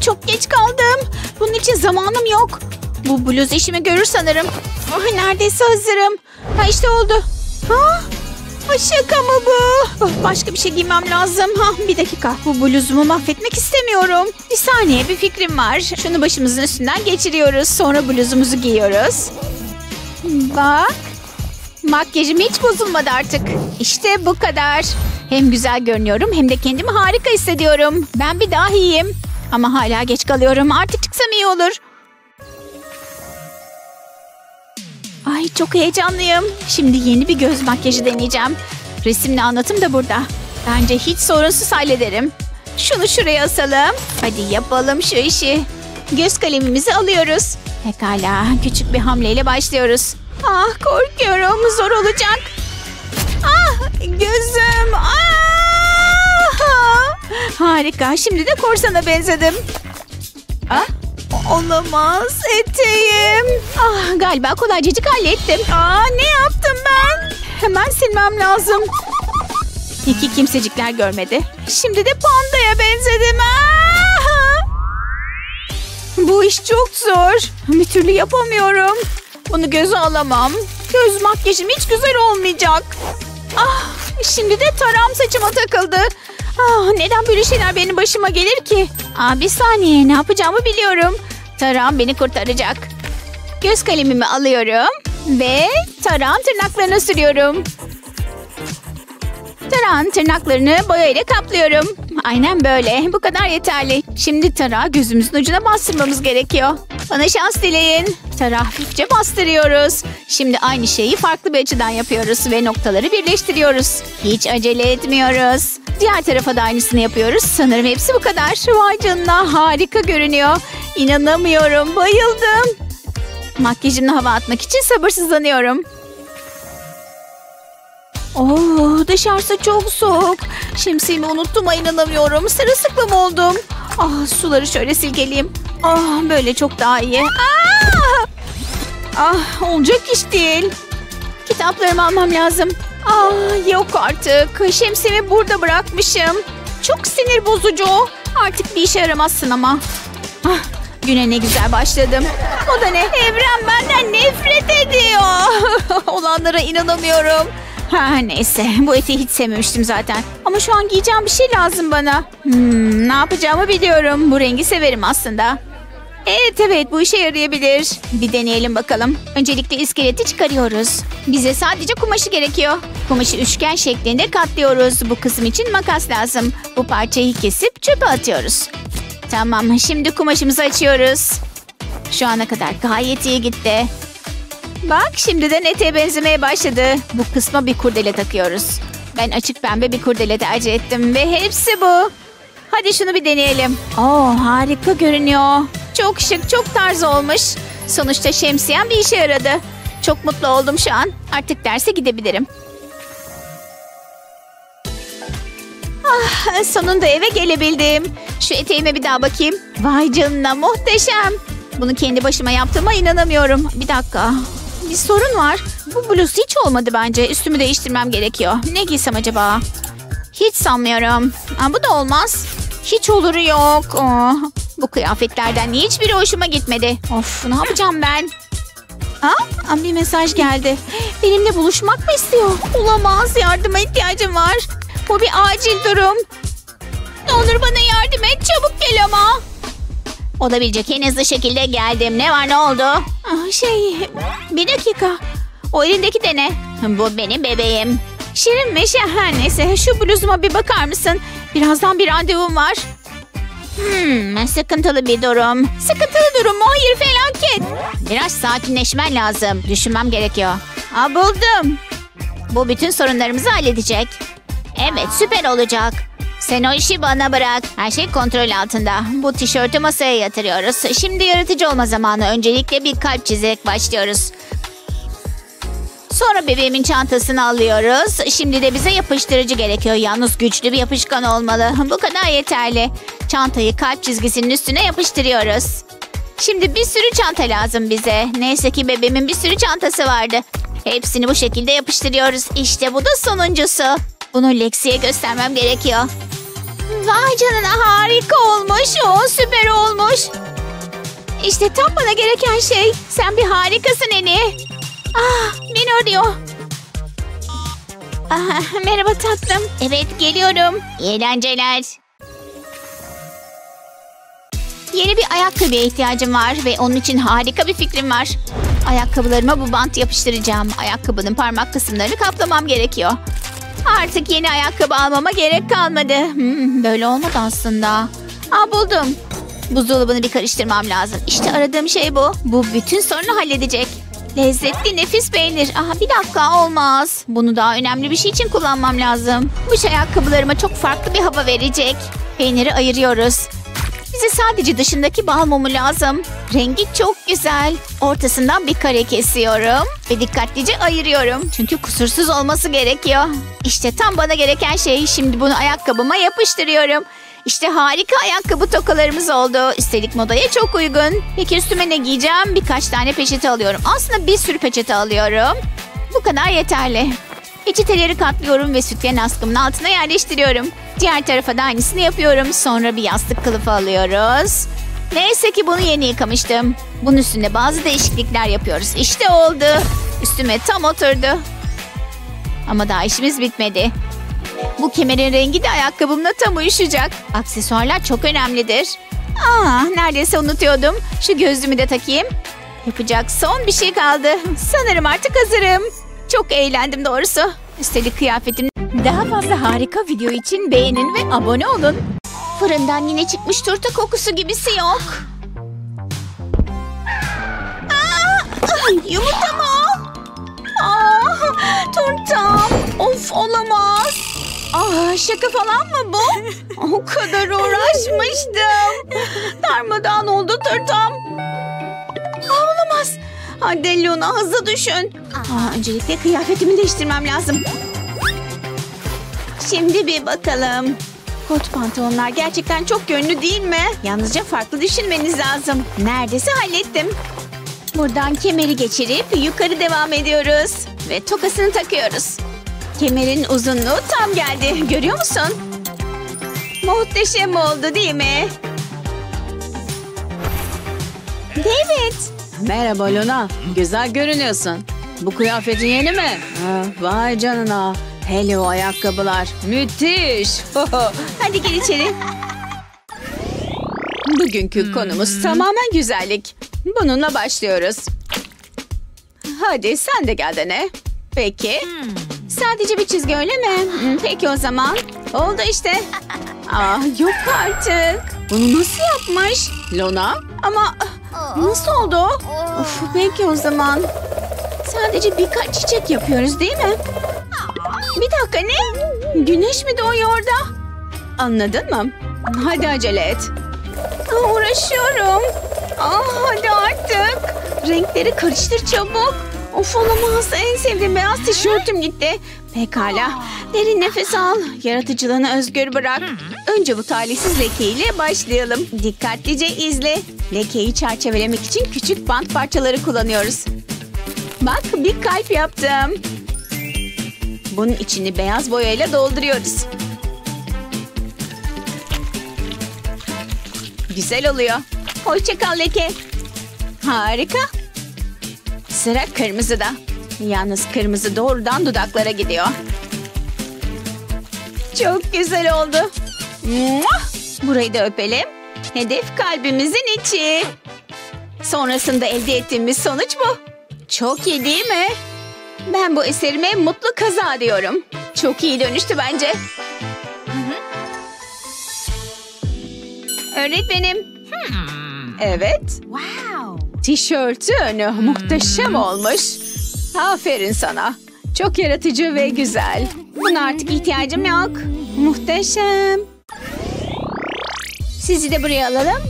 Çok geç kaldım. Bunun için zamanım yok. Bu bluz işimi görür sanırım. Ah, neredeyse hazırım. Ha işte oldu. Ha? Ha, şaka mı bu? Oh, başka bir şey giymem lazım. Ha, bir dakika. Bu bluzumu mahvetmek istemiyorum. Bir saniye bir fikrim var. Şunu başımızın üstünden geçiriyoruz. Sonra bluzumuzu giyiyoruz. Bak. Makyajım hiç bozulmadı artık. İşte bu kadar. Hem güzel görünüyorum hem de kendimi harika hissediyorum. Ben bir dahiyim. Ama hala geç kalıyorum. Artık çıksam iyi olur. Ay çok heyecanlıyım. Şimdi yeni bir göz makyajı deneyeceğim. Resimli anlatım da burada. Bence hiç sorunsuz hallederim. Şunu şuraya asalım. Hadi yapalım şu işi. Göz kalemimizi alıyoruz. Pekala küçük bir hamleyle başlıyoruz. Ah korkuyorum zor olacak. Ah gözüm. Ah! Harika şimdi de korsana benzedim. Ah Olamaz eteğim. Ah, galiba kolaycacık hallettim. Aa, ne yaptım ben? Hemen silmem lazım. İki kimsecikler görmedi. Şimdi de pandaya benzedim. Aa! Bu iş çok zor. Bir türlü yapamıyorum. Bunu göze alamam. Göz makyajım hiç güzel olmayacak. Ah, şimdi de taram saçıma takıldı. Ah, neden böyle şeyler benim başıma gelir ki? Aa, bir saniye ne yapacağımı biliyorum. Tarağım beni kurtaracak. Göz kalemimi alıyorum ve tarağın tırnaklarına sürüyorum. Tarağın tırnaklarını boyayla kaplıyorum. Aynen böyle. Bu kadar yeterli. Şimdi tarağı gözümüzün ucuna bastırmamız gerekiyor. Bana şans dileyin. Hafifçe bastırıyoruz. Şimdi aynı şeyi farklı bir açıdan yapıyoruz ve noktaları birleştiriyoruz. Hiç acele etmiyoruz. Diğer tarafa da aynısını yapıyoruz. Sanırım hepsi bu kadar. Vay canına harika görünüyor. İnanamıyorum. Bayıldım. Makyajımla hava atmak için sabırsızlanıyorum. Oo, dışarısı çok soğuk. Şemsiyemi unuttuğuma inanamıyorum. Sırılsıklam oldum. Ah, suları şöyle silkeleyeyim. Ah, böyle çok daha iyi. Ah! ah, olacak iş değil. Kitaplarımı almam lazım. Ah, yok artık. Şemsiyemi burada bırakmışım. Çok sinir bozucu. Artık bir işe yaramazsın ama. Ah, güne ne güzel başladım. O da ne? Evren benden nefret ediyor. Olanlara inanamıyorum. Ha neyse bu eteği hiç sevmemiştim zaten. Ama şu an giyeceğim bir şey lazım bana. Hmm, ne yapacağımı biliyorum. Bu rengi severim aslında. Evet evet bu işe yarayabilir. Bir deneyelim bakalım. Öncelikle iskeleti çıkarıyoruz. Bize sadece kumaşı gerekiyor. Kumaşı üçgen şeklinde katlıyoruz. Bu kısım için makas lazım. Bu parçayı kesip çöpe atıyoruz. Tamam şimdi kumaşımızı açıyoruz. Şu ana kadar gayet iyi gitti. Bak şimdiden eteğe benzemeye başladı. Bu kısma bir kurdele takıyoruz. Ben açık pembe bir kurdele tercih ettim ve hepsi bu. Hadi şunu bir deneyelim. Oo harika görünüyor. Çok şık, çok tarz olmuş. Sonuçta şemsiyem bir işe yaradı. Çok mutlu oldum şu an. Artık derse gidebilirim. Ah, sonunda eve gelebildim. Şu eteğime bir daha bakayım. Vay canına muhteşem. Bunu kendi başıma yaptığıma inanamıyorum. Bir dakika. Bir sorun var. Bu bluz hiç olmadı bence. Üstümü değiştirmem gerekiyor. Ne giysem acaba? Hiç sanmıyorum. Aa, bu da olmaz. Hiç oluru yok. Oh, bu kıyafetlerden hiçbiri hoşuma gitmedi. Of ne yapacağım ben? Aa, bir mesaj geldi. Benimle buluşmak mı istiyor? Olamaz yardıma ihtiyacım var. Bu bir acil durum. Ne olur bana yardım et çabuk gel ama. Olabilecek en hızlı şekilde geldim. Ne var ne oldu? Ah, şey bir dakika. O elindeki de ne? Bu benim bebeğim. Şirin mi? Neyse şu bluzuma bir bakar mısın? Birazdan bir randevum var. Hmm, sıkıntılı bir durum. Sıkıntılı durum mu? Hayır felaket. Biraz sakinleşmen lazım. Düşünmem gerekiyor. Ha buldum. Bu bütün sorunlarımızı halledecek. Evet süper olacak. Sen o işi bana bırak. Her şey kontrol altında. Bu tişörtü masaya yatırıyoruz. Şimdi yaratıcı olma zamanı. Öncelikle bir kalp çizerek başlıyoruz. Sonra bebeğimin çantasını alıyoruz. Şimdi de bize yapıştırıcı gerekiyor. Yalnız güçlü bir yapışkan olmalı. Bu kadar yeterli. Çantayı kalp çizgisinin üstüne yapıştırıyoruz. Şimdi bir sürü çanta lazım bize. Neyse ki bebeğimin bir sürü çantası vardı. Hepsini bu şekilde yapıştırıyoruz. İşte bu da sonuncusu. Bunu Lexi'ye göstermem gerekiyor. Vay canına harika olmuş. O süper olmuş. İşte tam bana gereken şey. Sen bir harikasın Eni. Ah, beni arıyor. Ah, merhaba tatlım. Evet geliyorum. Eğlenceler. Yeni bir ayakkabıya ihtiyacım var ve onun için harika bir fikrim var. Ayakkabılarıma bu bant yapıştıracağım. Ayakkabının parmak kısımlarını kaplamam gerekiyor. Artık yeni ayakkabı almama gerek kalmadı. Hmm, böyle olmadı aslında. Aa buldum. Buzdolabını bir karıştırmam lazım. İşte aradığım şey bu. Bu bütün sorunu halledecek. Lezzetli nefis peynir. Aha bir dakika olmaz. Bunu daha önemli bir şey için kullanmam lazım. Bu şey ayakkabılarıma çok farklı bir hava verecek. Peyniri ayırıyoruz. Bize sadece dışındaki bal mumu lazım. Rengi çok güzel. Ortasından bir kare kesiyorum. Ve dikkatlice ayırıyorum. Çünkü kusursuz olması gerekiyor. İşte tam bana gereken şey. Şimdi bunu ayakkabıma yapıştırıyorum. İşte harika ayakkabı tokalarımız oldu. Üstelik modaya çok uygun. Peki üstüme ne giyeceğim? Birkaç tane peçete alıyorum. Aslında bir sürü peçete alıyorum. Bu kadar yeterli. Peçeteleri katlıyorum ve sütyen askımın altına yerleştiriyorum. Diğer tarafa da aynısını yapıyorum. Sonra bir yastık kılıfı alıyoruz. Neyse ki bunu yeni yıkamıştım. Bunun üstünde bazı değişiklikler yapıyoruz. İşte oldu. Üstüme tam oturdu. Ama daha işimiz bitmedi. Bu kemerin rengi de ayakkabımla tam uyuşacak. Aksesuarlar çok önemlidir. Aa, neredeyse unutuyordum. Şu gözlüğümü de takayım. Yapacak son bir şey kaldı. Sanırım artık hazırım. Çok eğlendim doğrusu. Üstelik kıyafetim. Daha fazla harika video için beğenin ve abone olun. Fırından yine çıkmış turta kokusu gibisi yok. Aa, yumurta mı? Aa, turtam. Of olamaz. Aa, şaka falan mı bu? O kadar uğraşmıştım. Darmadağın oldu turtam. Hadi Luna hızlı düşün. Aa, öncelikle kıyafetimi değiştirmem lazım. Şimdi bir bakalım. Kot pantolonlar gerçekten çok yönlü değil mi? Yalnızca farklı düşünmeniz lazım. Neredeyse hallettim. Buradan kemeri geçirip yukarı devam ediyoruz. Ve tokasını takıyoruz. Kemerin uzunluğu tam geldi. Görüyor musun? Muhteşem oldu değil mi? David. Merhaba Luna. Güzel görünüyorsun. Bu kıyafetin yeni mi? Ha, vay canına. Hele o ayakkabılar. Müthiş. Hadi gel içeri. Bugünkü konumuz tamamen güzellik. Bununla başlıyoruz. Hadi sen de gel dene. Peki. Sadece bir çizgi öyle mi? Hmm, Peki o zaman. Oldu işte. Ah yok artık. Bunu nasıl yapmış? Luna, Ama nasıl oldu? Of, peki o zaman. Sadece birkaç çiçek yapıyoruz değil mi? Bir dakika ne? Güneş mi doğuyor orada? anladın mı? Hadi acele et. Ah, uğraşıyorum. Ah, hadi artık. Renkleri karıştır çabuk. Of olamaz. En sevdiğim beyaz tişörtüm gitti. Pekala. Derin nefes al. Yaratıcılığını özgür bırak. Önce bu talihsiz lekeyle başlayalım. Dikkatlice izle. Lekeyi çerçevelemek için küçük bant parçaları kullanıyoruz. Bak bir kalp yaptım. Bunun içini beyaz boyayla dolduruyoruz. Güzel oluyor. Hoşça kal leke. Harika. Sıra kırmızıda. Yalnız kırmızı doğrudan dudaklara gidiyor. Çok güzel oldu. Burayı da öpelim. Hedef kalbimizin içi. Sonrasında elde ettiğimiz sonuç bu. Çok iyi değil mi? Ben bu eserime mutlu kaza diyorum. Çok iyi dönüştü bence. Öğretmenim. Evet. Tişörtün muhteşem olmuş. Aferin sana. Çok yaratıcı ve güzel. Buna artık ihtiyacım yok. Muhteşem. Sizi de buraya alalım.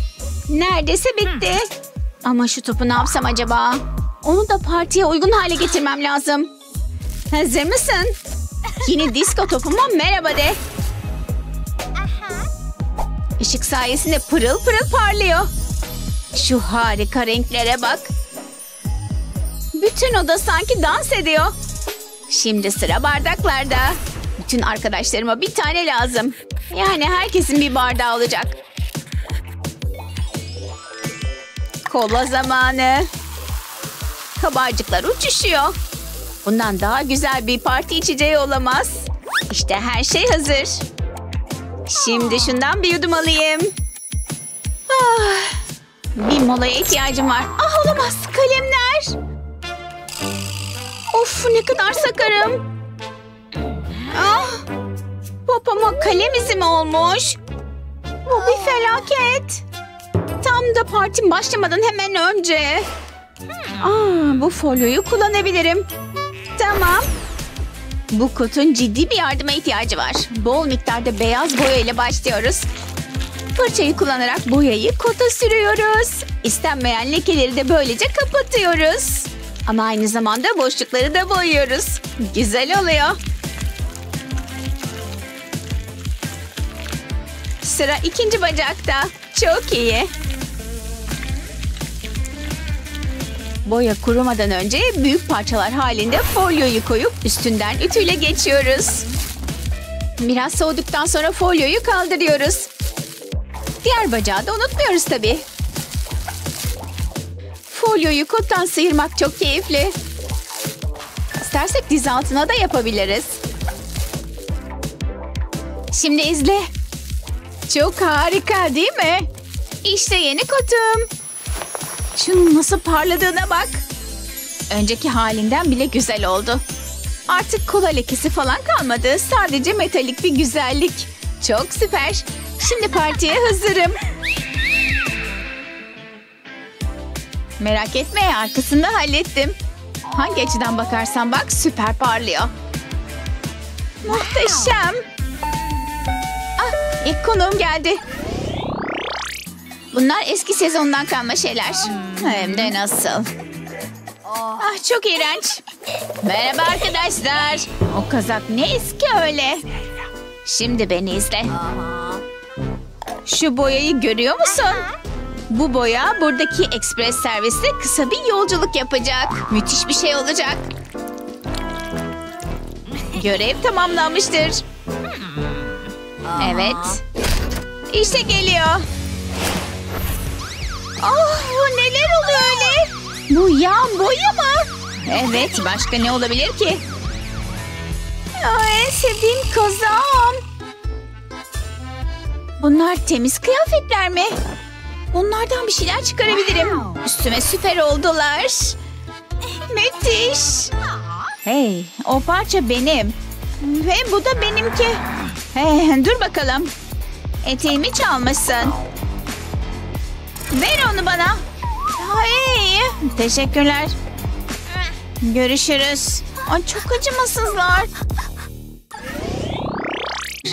Neredeyse bitti. Ama şu topu ne yapsam acaba? Onu da partiye uygun hale getirmem lazım. Hazır mısın? Yeni disco topuma merhaba de. Işık sayesinde pırıl pırıl parlıyor. Şu harika renklere bak. Bütün oda sanki dans ediyor. Şimdi sıra bardaklarda. Bütün arkadaşlarıma bir tane lazım. Yani herkesin bir bardağı olacak. Kola zamanı. Kabarcıklar uçuşuyor. Bundan daha güzel bir parti içeceği olamaz. İşte her şey hazır. Şimdi şundan bir yudum alayım. Ah, bir molaya ihtiyacım var. Ah olamaz kalemler. Of ne kadar sakarım. Ah, popoma kalem izi mi olmuş? Bu bir felaket. Tam da partim başlamadan hemen önce. Aa, bu folyoyu kullanabilirim. Tamam. Bu kutun ciddi bir yardıma ihtiyacı var. Bol miktarda beyaz boya ile başlıyoruz. Fırçayı kullanarak boyayı kota sürüyoruz. İstenmeyen lekeleri de böylece kapatıyoruz. Ama aynı zamanda boşlukları da boyuyoruz. Güzel oluyor. Sıra ikinci bacakta. Çok iyi. Boya kurumadan önce büyük parçalar halinde folyoyu koyup üstünden ütüyle geçiyoruz. Biraz soğuduktan sonra folyoyu kaldırıyoruz. Diğer bacağı da unutmuyoruz tabii. Folyoyu kottan sıyırmak çok keyifli. İstersek diz altına da yapabiliriz. Şimdi izle. Çok harika değil mi? İşte yeni kotum. Şunun nasıl parladığına bak. Önceki halinden bile güzel oldu. Artık kola lekesi falan kalmadı. Sadece metalik bir güzellik. Çok süper. Şimdi partiye hazırım. Merak etme arkasında hallettim. Hangi açıdan bakarsan bak süper parlıyor. Muhteşem. Ah, ilk konuğum geldi. Bunlar eski sezondan kalma şeyler. Hem de nasıl. Ah çok iğrenç. Merhaba arkadaşlar. O kazak ne eski öyle. Şimdi beni izle. Şu boyayı görüyor musun? Bu boya buradaki ekspres serviste kısa bir yolculuk yapacak. Müthiş bir şey olacak. Görev tamamlanmıştır. Evet. İşte geliyor. Bu neler oluyor öyle? Bu yağ boya mı? Evet başka ne olabilir ki? Aa, en sevdiğim kazağım. Bunlar temiz kıyafetler mi? Bunlardan bir şeyler çıkarabilirim. Üstüme süper oldular. Müthiş. Hey o parça benim. Ve bu da benimki. Hey, dur bakalım. Eteğimi çalmışsın. Ver onu bana. Hey, teşekkürler. Görüşürüz. Ay çok acımasızlar.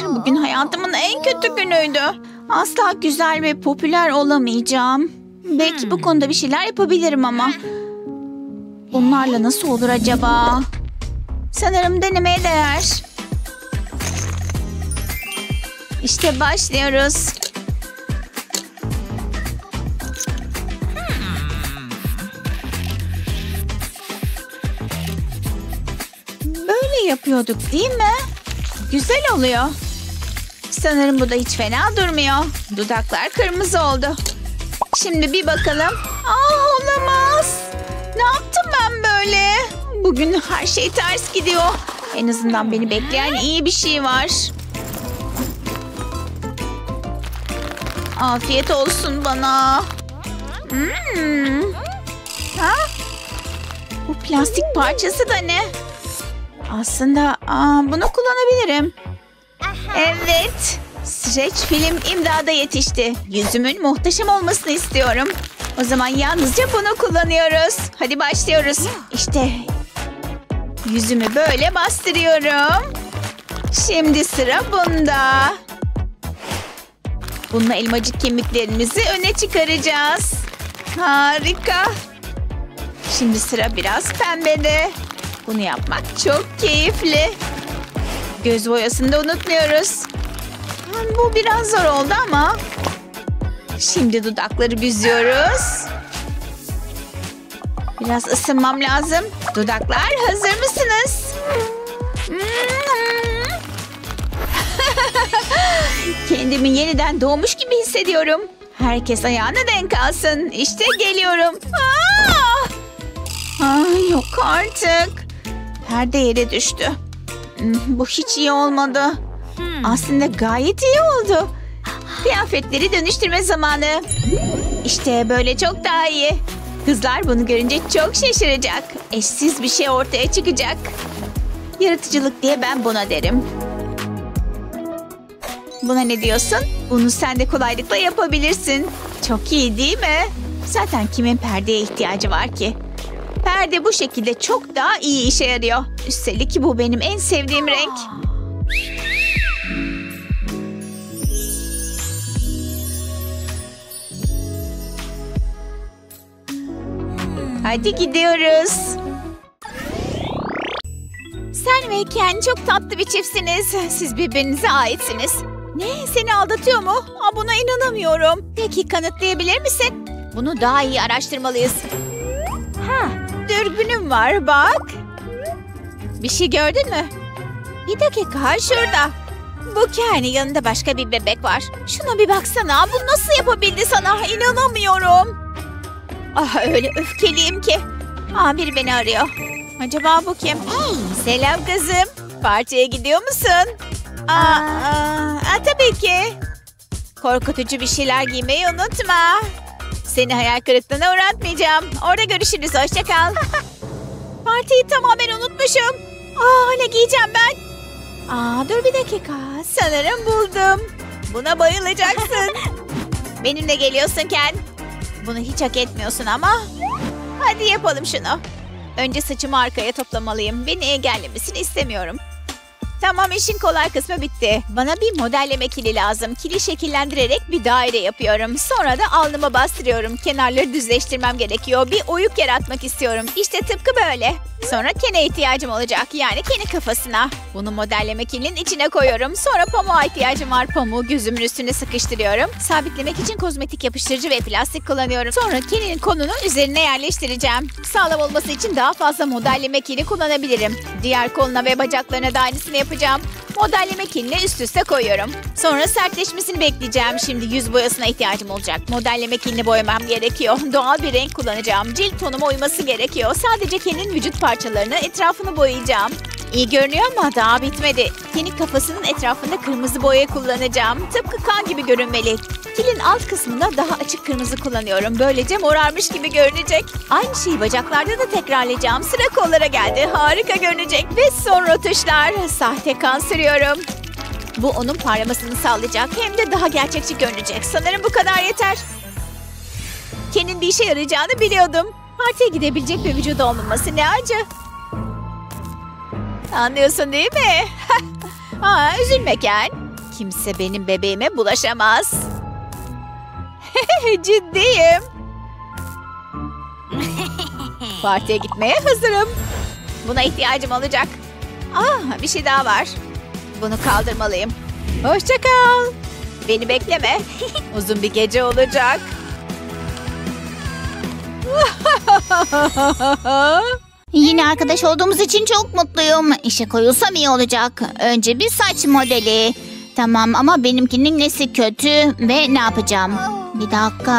Bugün hayatımın en kötü günüydü. Asla güzel ve popüler olamayacağım. Belki bu konuda bir şeyler yapabilirim ama. Bunlarla nasıl olur acaba? Sanırım denemeye değer. İşte başlıyoruz. Böyle yapıyorduk değil mi? Güzel oluyor. Sanırım bu da hiç fena durmuyor. Dudaklar kırmızı oldu. Şimdi bir bakalım. Ah olamaz. Ne yaptım ben böyle? Bugün her şey ters gidiyor. En azından beni bekleyen iyi bir şey var. Afiyet olsun bana. Hmm. Ha? Bu plastik parçası da ne? Aslında aa, bunu kullanabilirim. Evet. Stretch film imdada yetişti. Yüzümün muhteşem olmasını istiyorum. O zaman yalnızca bunu kullanıyoruz. Hadi başlıyoruz. İşte yüzümü böyle bastırıyorum. Şimdi sıra bunda. Bununla elmacık kemiklerimizi öne çıkaracağız. Harika. Şimdi sıra biraz pembede. Bunu yapmak çok keyifli. Göz boyasını da unutmuyoruz. Bu biraz zor oldu ama. Şimdi dudakları büzüyoruz. Biraz ısınmam lazım. Dudaklar hazır mısınız? Kendimi yeniden doğmuş gibi hissediyorum. Herkes ayağına denk alsın. İşte geliyorum. Aa! Ay yok artık. Perde yere düştü. Hmm, Bu hiç iyi olmadı. Aslında gayet iyi oldu. Kıyafetleri dönüştürme zamanı. İşte böyle çok daha iyi. Kızlar bunu görünce çok şaşıracak. Eşsiz bir şey ortaya çıkacak. Yaratıcılık diye ben buna derim. Buna ne diyorsun? Bunu sen de kolaylıkla yapabilirsin. Çok iyi değil mi? Zaten kimin perdeye ihtiyacı var ki? Perde bu şekilde çok daha iyi işe yarıyor. Üstelik bu benim en sevdiğim renk. Hadi gidiyoruz. Sen ve Ken çok tatlı bir çiftsiniz. Siz birbirinize aitsiniz. Ne? Seni aldatıyor mu? Aa, buna inanamıyorum. Peki kanıtlayabilir misin? Bunu daha iyi araştırmalıyız. Ha, dürbünüm var bak. Bir şey gördün mü? Bir dakika şurada. Bu Ken'in yanında başka bir bebek var. Şuna bir baksana. Bu nasıl yapabildi sana? İnanamıyorum. Ah öyle öfkeliyim ki. Aa biri beni arıyor. Acaba bu kim? Selam kızım. Partiye gidiyor musun? Aa, aa, aa, tabii ki. Korkutucu bir şeyler giymeyi unutma. Seni hayal kırıklığına uğratmayacağım. Orada görüşürüz. Hoşça kal. Partiyi tamamen unutmuşum. Aa ne giyeceğim ben? Aa dur bir dakika. Sanırım buldum. Buna bayılacaksın. Benimle geliyorsun Ken. Bunu hiç hak etmiyorsun ama. Hadi yapalım şunu. Önce saçımı arkaya toplamalıyım. Beni engellemesini istemiyorum. Tamam işin kolay kısmı bitti. Bana bir modelleme kili lazım. Kili şekillendirerek bir daire yapıyorum. Sonra da alnıma bastırıyorum. Kenarları düzleştirmem gerekiyor. Bir oyuk yaratmak istiyorum. İşte tıpkı böyle. Sonra kene ihtiyacım olacak. Yani kene kafasına. Bunu modelleme kilinin içine koyuyorum. Sonra pamuğa ihtiyacım var. Pamuğu gözümün üstüne sıkıştırıyorum. Sabitlemek için kozmetik yapıştırıcı ve plastik kullanıyorum. Sonra kenin konunu üzerine yerleştireceğim. Sağlam olması için daha fazla modelleme kili kullanabilirim. Diğer koluna ve bacaklarına da aynısını yapacağım. Modelleme kilini üst üste koyuyorum. Sonra sertleşmesini bekleyeceğim. Şimdi yüz boyasına ihtiyacım olacak. Modelleme kilini boyamam gerekiyor. Doğal bir renk kullanacağım. Cilt tonuma uyması gerekiyor. Sadece Ken'in vücut parçalarını etrafını boyayacağım. İyi görünüyor ama daha bitmedi. Ken'in kafasının etrafında kırmızı boya kullanacağım. Tıpkı kan gibi görünmeli. Kilin alt kısmında daha açık kırmızı kullanıyorum. Böylece morarmış gibi görünecek. Aynı şeyi bacaklarda da tekrarlayacağım. Sıra kollara geldi. Harika görünecek. Ve son rötuşlar. Sahte kan sürüyorum. Bu onun parlamasını sağlayacak. Hem de daha gerçekçi görünecek. Sanırım bu kadar yeter. Ken'in bir işe yarayacağını biliyordum. Partiye gidebilecek bir vücudu olmaması ne acı. Anlıyorsun değil mi? Aa, üzülme Ken. Kimse benim bebeğime bulaşamaz. Ciddiyim. Partiye gitmeye hazırım. Buna ihtiyacım olacak. Ah, bir şey daha var. Bunu kaldırmalıyım. Hoşça kal. Beni bekleme. Uzun bir gece olacak. Yine arkadaş olduğumuz için çok mutluyum. İşe koyulsam iyi olacak. Önce bir saç modeli. Tamam ama benimkinin nesi kötü ve ne yapacağım? Bir dakika.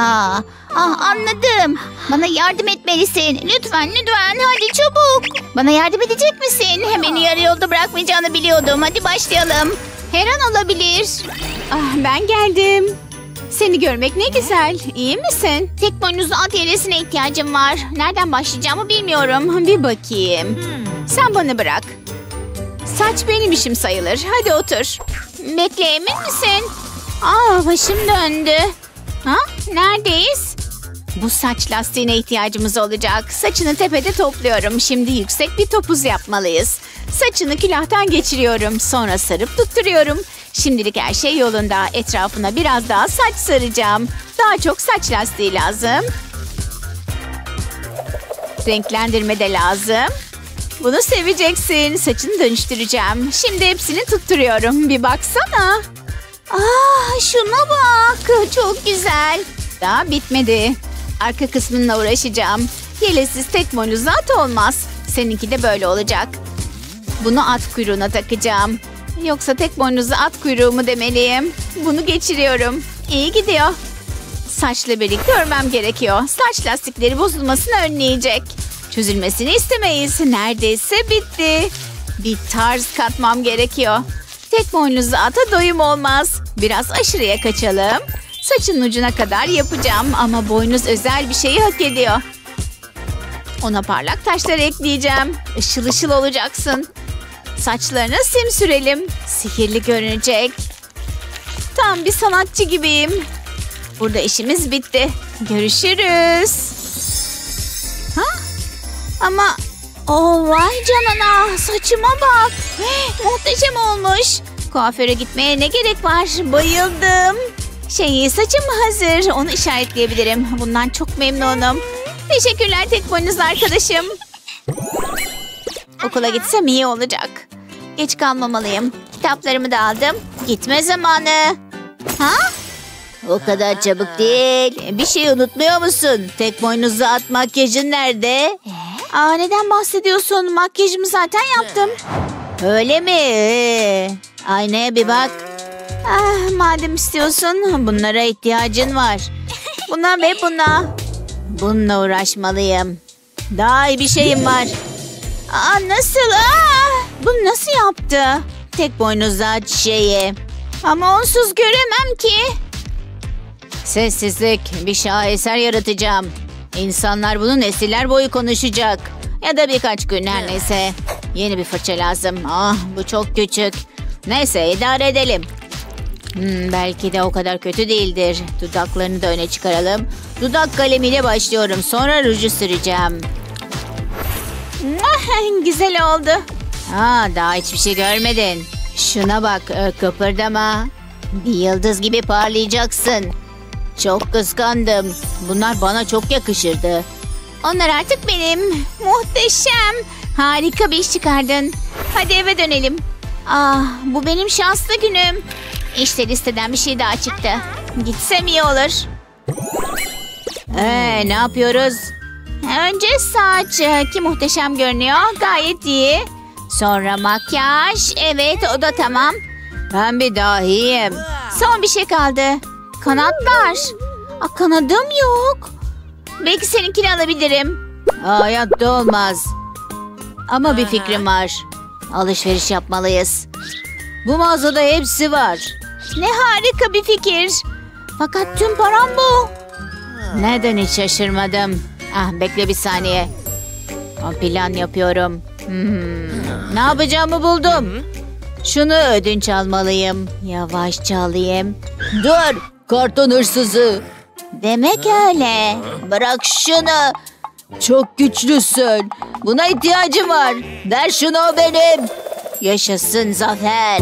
Ah anladım. Bana yardım etmelisin. Lütfen lütfen hadi çabuk. Bana yardım edecek misin? Hemen yarı yolda bırakmayacağını biliyordum. Hadi başlayalım. Her an olabilir. Ah, ben geldim. Seni görmek ne güzel. İyi misin? Tek boynuzlu at yeresine ihtiyacım var. Nereden başlayacağımı bilmiyorum. Bir bakayım. Sen bana bırak. Saç benim işim sayılır. Hadi otur. Bekle emin misin? Aa başım döndü. Ha? Neredeyiz? Bu saç lastiğine ihtiyacımız olacak. Saçını tepede topluyorum. Şimdi yüksek bir topuz yapmalıyız. Saçını külahtan geçiriyorum. Sonra sarıp tutturuyorum. Şimdilik her şey yolunda. Etrafına biraz daha saç saracağım. Daha çok saç lastiği lazım. Renklendirme de lazım. Bunu seveceksin. Saçını dönüştüreceğim. Şimdi hepsini tutturuyorum. Bir baksana. Aa şuna bak. Çok güzel. Daha bitmedi. Arka kısmınla uğraşacağım. Yelesiz tek boynuzlu at olmaz. Seninki de böyle olacak. Bunu at kuyruğuna takacağım. Yoksa tek boynuzlu at kuyruğu mu demeliyim? Bunu geçiriyorum. İyi gidiyor. Saçla birlikte örmem gerekiyor. Saç lastikleri bozulmasını önleyecek. Çözülmesini istemeyiz. Neredeyse bitti. Bir tarz katmam gerekiyor. Tek boynuzlu ata doyum olmaz. Biraz aşırıya kaçalım. Saçın ucuna kadar yapacağım ama boynuz özel bir şeyi hak ediyor. Ona parlak taşlar ekleyeceğim. Işıl ışıl olacaksın. Saçlarına sim sürelim. Sihirli görünecek. Tam bir sanatçı gibiyim. Burada işimiz bitti. Görüşürüz. Ha? Ama Oh vay canına saçıma bak. Muhteşem olmuş. Kuaföre gitmeye ne gerek var? Bayıldım. Şey saçım hazır. Onu işaretleyebilirim. Bundan çok memnunum. Teşekkürler tek boynuzlu arkadaşım. Okula gitsem iyi olacak. Geç kalmamalıyım. Kitaplarımı da aldım. Gitme zamanı. Ha? O kadar çabuk değil. Bir şey unutmuyor musun? Tek boynuzlu at makyajın nerede? Aa, neden bahsediyorsun? Makyajımı zaten yaptım. Öyle mi? Ee, Aynaya bir bak. Ah, madem istiyorsun. Bunlara ihtiyacın var. Buna ve buna. Bununla uğraşmalıyım. Daha iyi bir şeyim var. Aa, nasıl? Aa, bunu nasıl yaptı? Tek boynuzlu at şeyi. Ama onsuz göremem ki. Sessizlik. Bir şaheser yaratacağım. İnsanlar bunu nesiller boyu konuşacak. Ya da birkaç gün her neyse. Yeni bir fırça lazım. Ah bu çok küçük. Neyse idare edelim. Hmm, belki de o kadar kötü değildir. Dudaklarını da öne çıkaralım. Dudak kalemiyle başlıyorum. Sonra ruju süreceğim. Ah, Güzel oldu. Aa, daha hiçbir şey görmedin. Şuna bak kıpırdama. Bir yıldız gibi parlayacaksın. Çok kıskandım. Bunlar bana çok yakışırdı. Onlar artık benim. Muhteşem. Harika bir iş çıkardın. Hadi eve dönelim. Ah, bu benim şanslı günüm. İşte listeden bir şey daha çıktı. Gitsem iyi olur. Ee, ne yapıyoruz? Önce saç ki muhteşem görünüyor. Gayet iyi. Sonra makyaj. Evet o da tamam. Ben bir dahiyim. Son bir şey kaldı. Kanatlar. Aa, kanadım yok. Belki seninkini alabilirim. Hayatta olmaz. Ama bir fikrim var. Alışveriş yapmalıyız. Bu mağazada hepsi var. Ne harika bir fikir. Fakat tüm param bu. Neden hiç şaşırmadım? Ah bekle bir saniye. Plan yapıyorum. Hmm, ne yapacağımı buldum. Şunu ödünç almalıyım. Yavaşça alayım. Dur! Karton hırsızı. Demek öyle. Bırak şunu. Çok güçlüsün. Buna ihtiyacım var. Ver şunu o benim. Yaşasın zafer.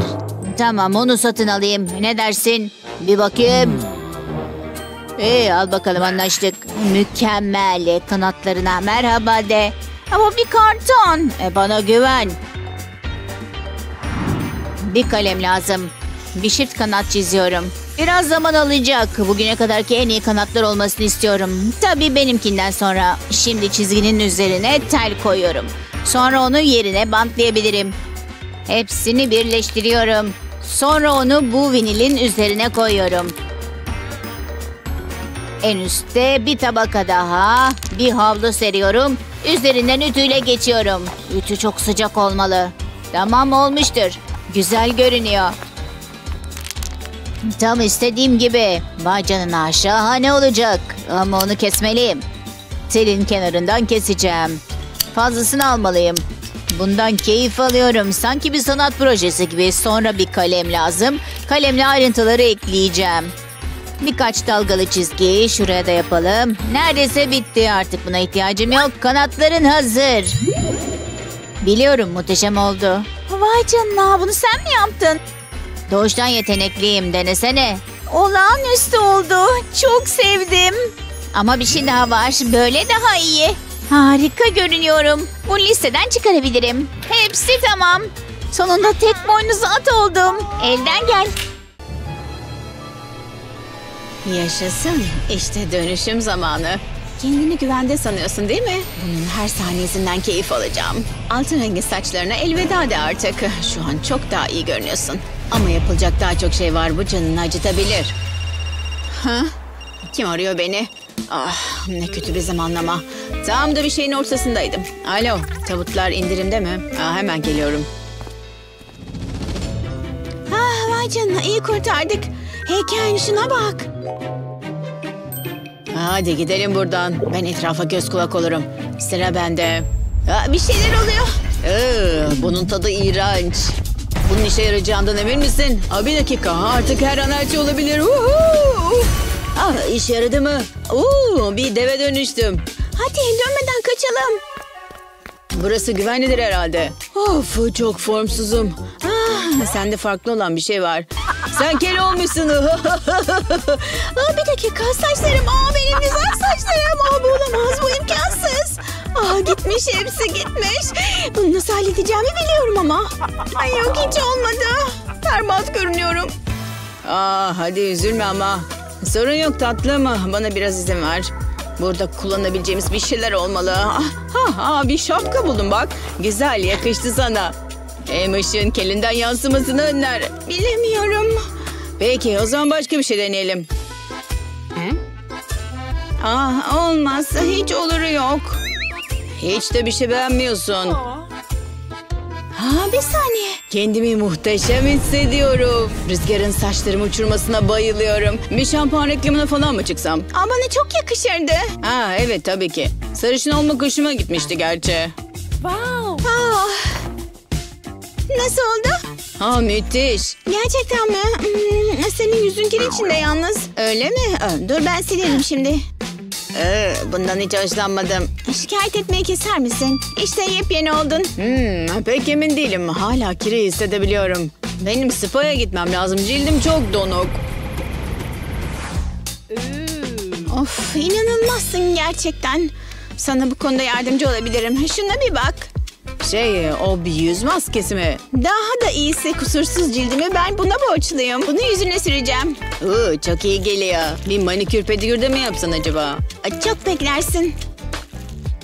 Tamam onu satın alayım. Ne dersin? Bir bakayım. İyi al bakalım anlaştık. Mükemmel. Kanatlarına merhaba de. Ama bir karton. E bana güven. Bir kalem lazım. Bir çift kanat çiziyorum. Biraz zaman alacak. Bugüne kadarki en iyi kanatlar olmasını istiyorum. Tabii benimkinden sonra. Şimdi çizginin üzerine tel koyuyorum. Sonra onu yerine bantlayabilirim. Hepsini birleştiriyorum. Sonra onu bu vinilin üzerine koyuyorum. En üstte bir tabaka daha. Bir havlu seriyorum. Üzerinden ütüyle geçiyorum. Ütü çok sıcak olmalı. Tamam olmuştur. Güzel görünüyor. Tam istediğim gibi. Vay canına şahane olacak. Ama onu kesmeliyim. Telin kenarından keseceğim. Fazlasını almalıyım. Bundan keyif alıyorum. Sanki bir sanat projesi gibi. Sonra bir kalem lazım. Kalemle ayrıntıları ekleyeceğim. Birkaç dalgalı çizgi şuraya da yapalım. Neredeyse bitti artık buna ihtiyacım yok. Kanatların hazır. Biliyorum muhteşem oldu. Vay canına bunu sen mi yaptın? Doğuştan yetenekliyim denesene. Olağanüstü oldu. Çok sevdim. Ama bir şey daha var. Böyle daha iyi. Harika görünüyorum. Bu listeden çıkarabilirim. Hepsi tamam. Sonunda tek boynuzlu at oldum. Elden gel. Yaşasın. İşte dönüşüm zamanı. Kendini güvende sanıyorsun değil mi? Bunun her saniyesinden keyif alacağım. Altın rengi saçlarına elveda de artık. Şu an çok daha iyi görünüyorsun. Ama yapılacak daha çok şey var bu canını acıtabilir. Ha? Kim arıyor beni? Ah ne kötü bir zamanlama. Tam da bir şeyin ortasındaydım. Alo tabutlar indirimde mi? Aa, hemen geliyorum. Ah vay canına iyi kurtardık. Heykel şuna bak. Hadi gidelim buradan. Ben etrafa göz kulak olurum. Sıra bende. Aa, bir şeyler oluyor. Ee, bunun tadı iğrenç. Bunun işe yarayacağından emin misin? Aa, bir dakika artık her an her şey olabilir. Uhu! Aa, işe yaradı mı? Oo, bir deve dönüştüm. Hadi dönmeden kaçalım. Burası güvenlidir herhalde. Of çok formsuzum. Ah, sende farklı olan bir şey var. Sen kel olmuşsun. Aa, bir dakika saçlarım. Aa, benim güzel saçlarım. Aa, bu olamaz bu imkansız. Aa, gitmiş hepsi gitmiş. Bunu nasıl halledeceğimi biliyorum ama. Ay yok hiç olmadı. Berbat görünüyorum. Aa, hadi üzülme ama. Sorun yok tatlım. Bana biraz izin ver. Burada kullanabileceğimiz bir şeyler olmalı. Ah, ah, ah, bir şapka buldum bak. Güzel yakıştı sana. Hem ışığın kelinden yansımasını önler. Bilemiyorum. Peki o zaman başka bir şey deneyelim. Ah olmaz. Hiç oluru yok. Hiç de bir şey beğenmiyorsun. Ha bir saniye. Kendimi muhteşem hissediyorum. Rüzgarın saçlarımı uçurmasına bayılıyorum. Bir şampuan reklamına falan mı çıksam? Aa, bana çok yakışırdı. Ha evet tabii ki. Sarışın olmak hoşuma gitmişti gerçi. Wow. Nasıl oldu? Ha müthiş. Gerçekten mi? Hmm, senin yüzün kir içinde yalnız. Öyle mi? Aa, dur ben silerim şimdi. Ee, bundan hiç hoşlanmadım. Şikayet etmeyi keser misin? İşte yepyeni oldun. Hmm, pek emin değilim. Hala kiri hissedebiliyorum. Benim spa'ya gitmem lazım. Cildim çok donuk. Of inanılmazsın gerçekten. Sana bu konuda yardımcı olabilirim. Şuna bir bak. Şey o bir yüz maskesi mi? Daha da iyisi kusursuz cildimi ben buna borçluyum. Bunu yüzüne süreceğim. Oo, çok iyi geliyor. Bir manikür pedikür de mi yapsan acaba? Çok beklersin.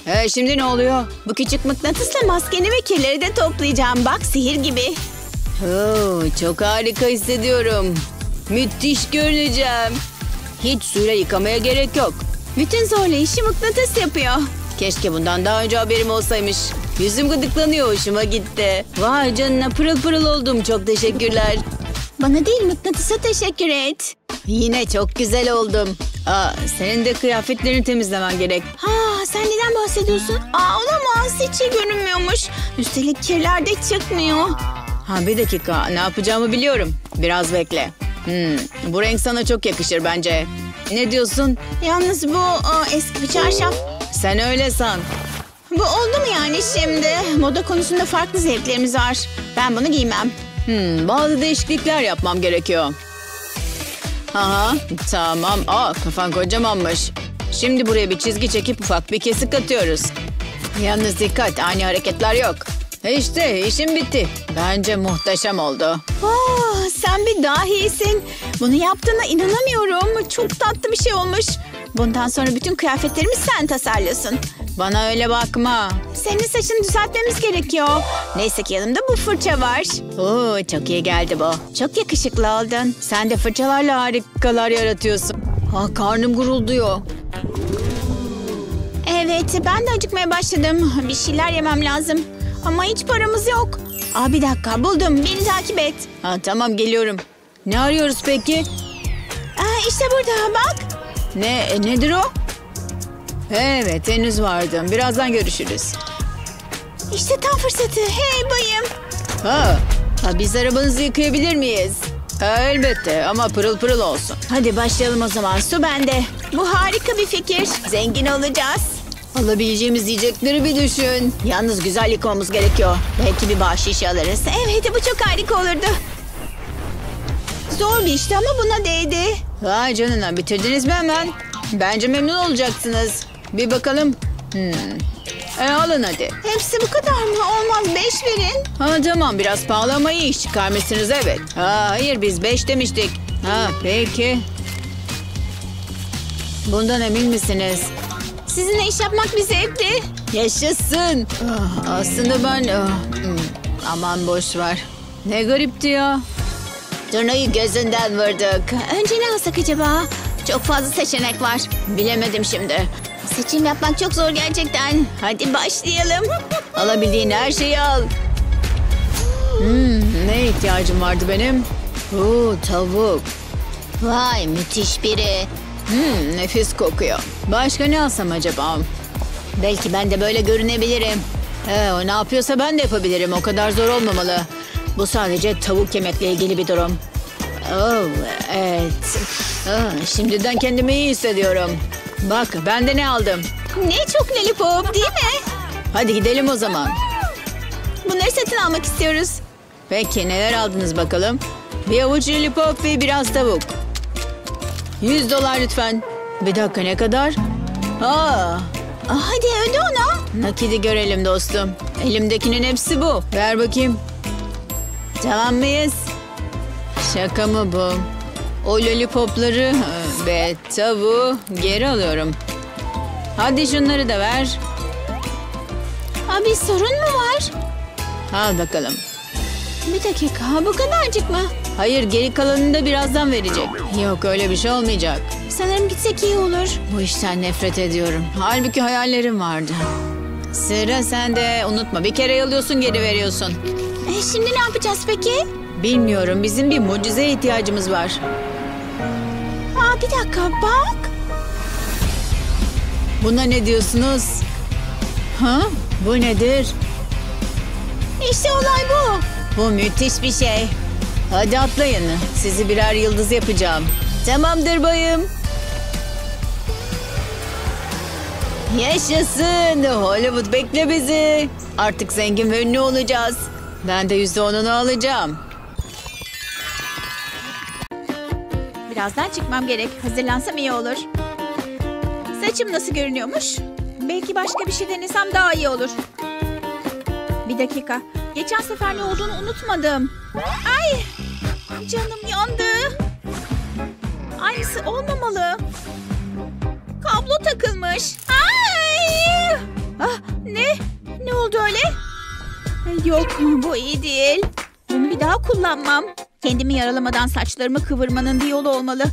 Ee, şimdi ne oluyor? Bu küçük mıknatısla maskeni ve kirleri de toplayacağım. Bak sihir gibi. Oo, çok harika hissediyorum. Müthiş görüneceğim. Hiç suyla yıkamaya gerek yok. Bütün zorlayışı mıknatıs yapıyor. Keşke bundan daha önce haberim olsaymış. Yüzüm gıdıklanıyor hoşuma gitti. Vay canına pırıl pırıl oldum çok teşekkürler. Bana değil mıknatısa teşekkür et. Yine çok güzel oldum. Aa, senin de kıyafetlerini temizlemen gerek. Ha, sen neden bahsediyorsun? Aa, olamaz hiç iyi görünmüyormuş. Üstelik kirler de çıkmıyor. Ha bir dakika ne yapacağımı biliyorum. Biraz bekle. Hmm, bu renk sana çok yakışır bence. Ne diyorsun? Yalnız bu aa, eski bir çarşaf. Sen öyle san. Bu oldu mu yani şimdi? Moda konusunda farklı zevklerimiz var. Ben bunu giymem. Hmm, bazı değişiklikler yapmam gerekiyor. Aha, tamam. Aa, kafan kocamanmış. Şimdi buraya bir çizgi çekip ufak bir kesik atıyoruz. Yalnız dikkat, ani hareketler yok. İşte işim bitti. Bence muhteşem oldu. Oh, sen bir dahisin. Bunu yaptığına inanamıyorum. Çok tatlı bir şey olmuş. Bundan sonra bütün kıyafetlerimi sen tasarlıyorsun. Bana öyle bakma. Senin saçını düzeltmemiz gerekiyor. Neyse ki yanımda bu fırça var. Oo, çok iyi geldi bu. Çok yakışıklı oldun. Sen de fırçalarla harikalar yaratıyorsun. Ha, karnım gurulduyor. Evet, ben de acıkmaya başladım. Bir şeyler yemem lazım. Ama hiç paramız yok. Aa, bir dakika buldum. Beni takip et. Ha, tamam geliyorum. Ne arıyoruz peki? Aa, işte burada bak. Ne, e, nedir o? Evet henüz vardım. Birazdan görüşürüz. İşte tam fırsatı. Hey bayım. Ha, ha biz arabanızı yıkayabilir miyiz? Ha, elbette ama pırıl pırıl olsun. Hadi başlayalım o zaman. Su bende. Bu harika bir fikir. Zengin olacağız. Alabileceğimiz yiyecekleri bir düşün. Yalnız güzel yıkamamız gerekiyor. Belki bir bahşiş alırız. Evet bu çok harika olurdu. Zor bir işti ama buna değdi. Vay canına bitirdiniz mi hemen? Bence memnun olacaksınız. Bir bakalım. Hmm. E alın hadi. Hepsi bu kadar mı? Olmaz beş verin. Ha tamam biraz pahalı ama iyi iş çıkarmışsınız evet. Ha, hayır biz beş demiştik. Ha peki. Bundan emin misiniz? Sizinle iş yapmak bir zevkti. Yaşasın. Ah, aslında ben... ah, hmm, aman boş ver. Ne garipti ya. Turnayı gözünden vurduk. Önce ne alsak acaba? Çok fazla seçenek var. Bilemedim şimdi. Seçim yapmak çok zor gerçekten. Hadi başlayalım. Alabildiğin her şeyi al. Hmm, ne ihtiyacım vardı benim? Oo, tavuk. Vay müthiş biri. Hmm, nefis kokuyor. Başka ne alsam acaba? Belki ben de böyle görünebilirim. Ee, o ne yapıyorsa ben de yapabilirim. O kadar zor olmamalı. Bu sadece tavuk yemekle ilgili bir durum. Oh, evet. Ah, şimdiden kendimi iyi hissediyorum. Bak ben de ne aldım. Ne çok lollipop değil mi? Hadi gidelim o zaman. Bunları satın almak istiyoruz. Peki neler aldınız bakalım? Bir avuç lollipop ve biraz tavuk. 100 dolar lütfen. Bir dakika ne kadar? Aa, Hadi öde ona. nakidi görelim dostum. Elimdekinin hepsi bu. Ver bakayım. Tamam mıyız? Şaka mı bu? O lollipopları ve tavuğu geri alıyorum. Hadi şunları da ver. Ha, bir sorun mu var? Al bakalım. Bir dakika bu kadarcık mı? Hayır geri kalanını da birazdan verecek. Yok öyle bir şey olmayacak. Sanırım gitsek iyi olur. Bu işten nefret ediyorum. Halbuki hayallerim vardı. Sıra sende. Unutma bir kere alıyorsun geri veriyorsun. E, şimdi ne yapacağız peki? Bilmiyorum bizim bir mucizeye ihtiyacımız var. Aa, bir dakika bak. Buna ne diyorsunuz? Ha? Bu nedir? İşte olay bu. Bu müthiş bir şey. Hadi atlayın. Sizi birer yıldız yapacağım. Tamamdır bayım. Yaşasın. Hollywood bekle bizi. Artık zengin ve ünlü olacağız. Ben de yüzde onunu alacağım. Birazdan çıkmam gerek. Hazırlansam iyi olur. Saçım nasıl görünüyormuş? Belki başka bir şey denesem daha iyi olur. Bir dakika. Geçen sefer ne olduğunu unutmadım. Ay! Canım yandı. Aynısı olmamalı. Kablo takılmış. Ay! Ah, ne? Ne oldu öyle? Yok bu iyi değil. Bunu bir daha kullanmam. Kendimi yaralamadan saçlarımı kıvırmanın bir yolu olmalı.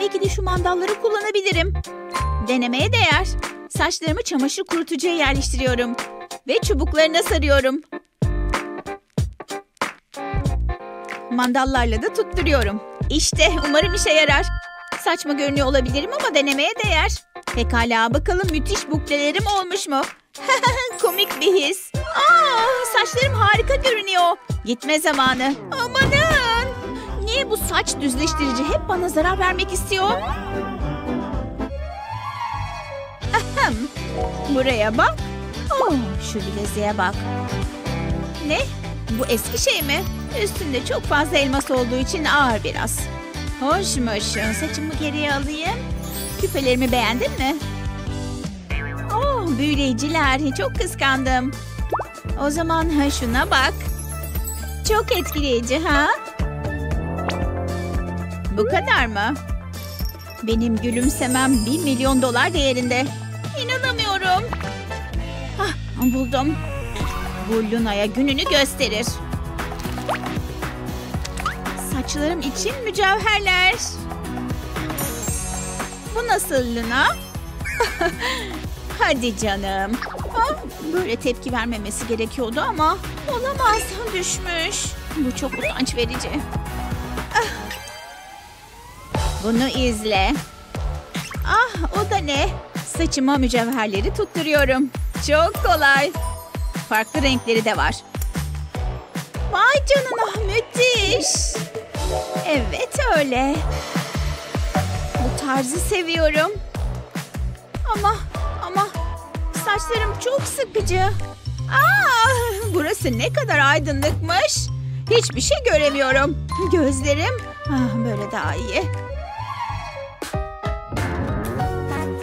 Belki de şu mandalları kullanabilirim. Denemeye değer. Saçlarımı çamaşır kurutucuya yerleştiriyorum. Ve çubuklarına sarıyorum. Mandallarla da tutturuyorum. İşte umarım işe yarar. Saçma görünüyor olabilirim ama denemeye değer. Pekala bakalım müthiş buklelerim olmuş mu? Komik bir his. Aa, saçlarım harika görünüyor. Gitme zamanı. Amanın. Niye bu saç düzleştirici hep bana zarar vermek istiyor? Ahem. Buraya bak. Oh, şu bileziğe bak. Ne? Bu eski şey mi? Üstünde çok fazla elmas olduğu için ağır biraz. Hoşmuş. Saçımı geriye alayım. Küpelerimi beğendin mi? Oh, büyüleyiciler. Çok kıskandım. O zaman ha, şuna bak. Çok etkileyici ha? Bu kadar mı? Benim gülümsemem bir milyon dolar değerinde. İnanamıyorum. Ah, buldum. Bu Luna'ya gününü gösterir. Saçlarım için mücevherler. Bu nasıl Luna? Hadi canım. Ah, böyle tepki vermemesi gerekiyordu ama olamaz. Düşmüş. Bu çok utanç verici. Ah. Bunu izle. Ah o da ne? Saçıma mücevherleri tutturuyorum. Çok kolay. Farklı renkleri de var. Vay canına müthiş. Evet öyle. Bu tarzı seviyorum. Ama saçlarım çok sıkıcı. Aa, burası ne kadar aydınlıkmış. Hiçbir şey göremiyorum. Gözlerim ah, böyle daha iyi.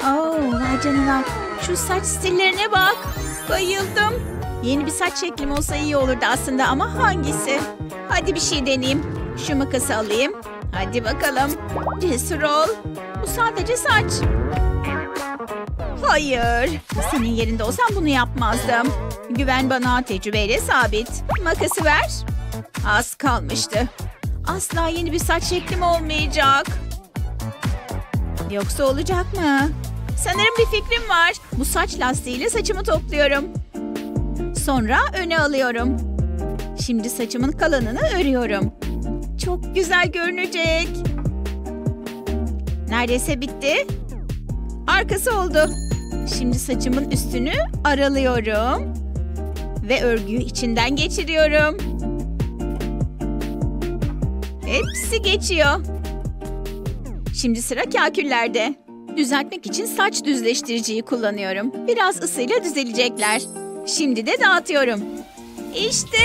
Oh, vay canına. Şu saç stillerine bak. Bayıldım. Yeni bir saç şeklim olsa iyi olurdu aslında ama hangisi? Hadi bir şey deneyeyim. Şu makası alayım. Hadi bakalım. Cesur ol. Bu sadece saç. Hayır. Senin yerinde olsam bunu yapmazdım. Güven bana tecrübeyle sabit. Makası ver. Az kalmıştı. Asla yeni bir saç şeklim olmayacak. Yoksa olacak mı? Sanırım bir fikrim var. Bu saç lastiğiyle saçımı topluyorum. Sonra öne alıyorum. Şimdi saçımın kalanını örüyorum. Çok güzel görünecek. Neredeyse bitti. Arkası oldu. Şimdi saçımın üstünü aralıyorum. Ve örgüyü içinden geçiriyorum. Hepsi geçiyor. Şimdi sıra kaküllerde. Düzeltmek için saç düzleştiriciyi kullanıyorum. Biraz ısıyla düzelecekler. Şimdi de dağıtıyorum. İşte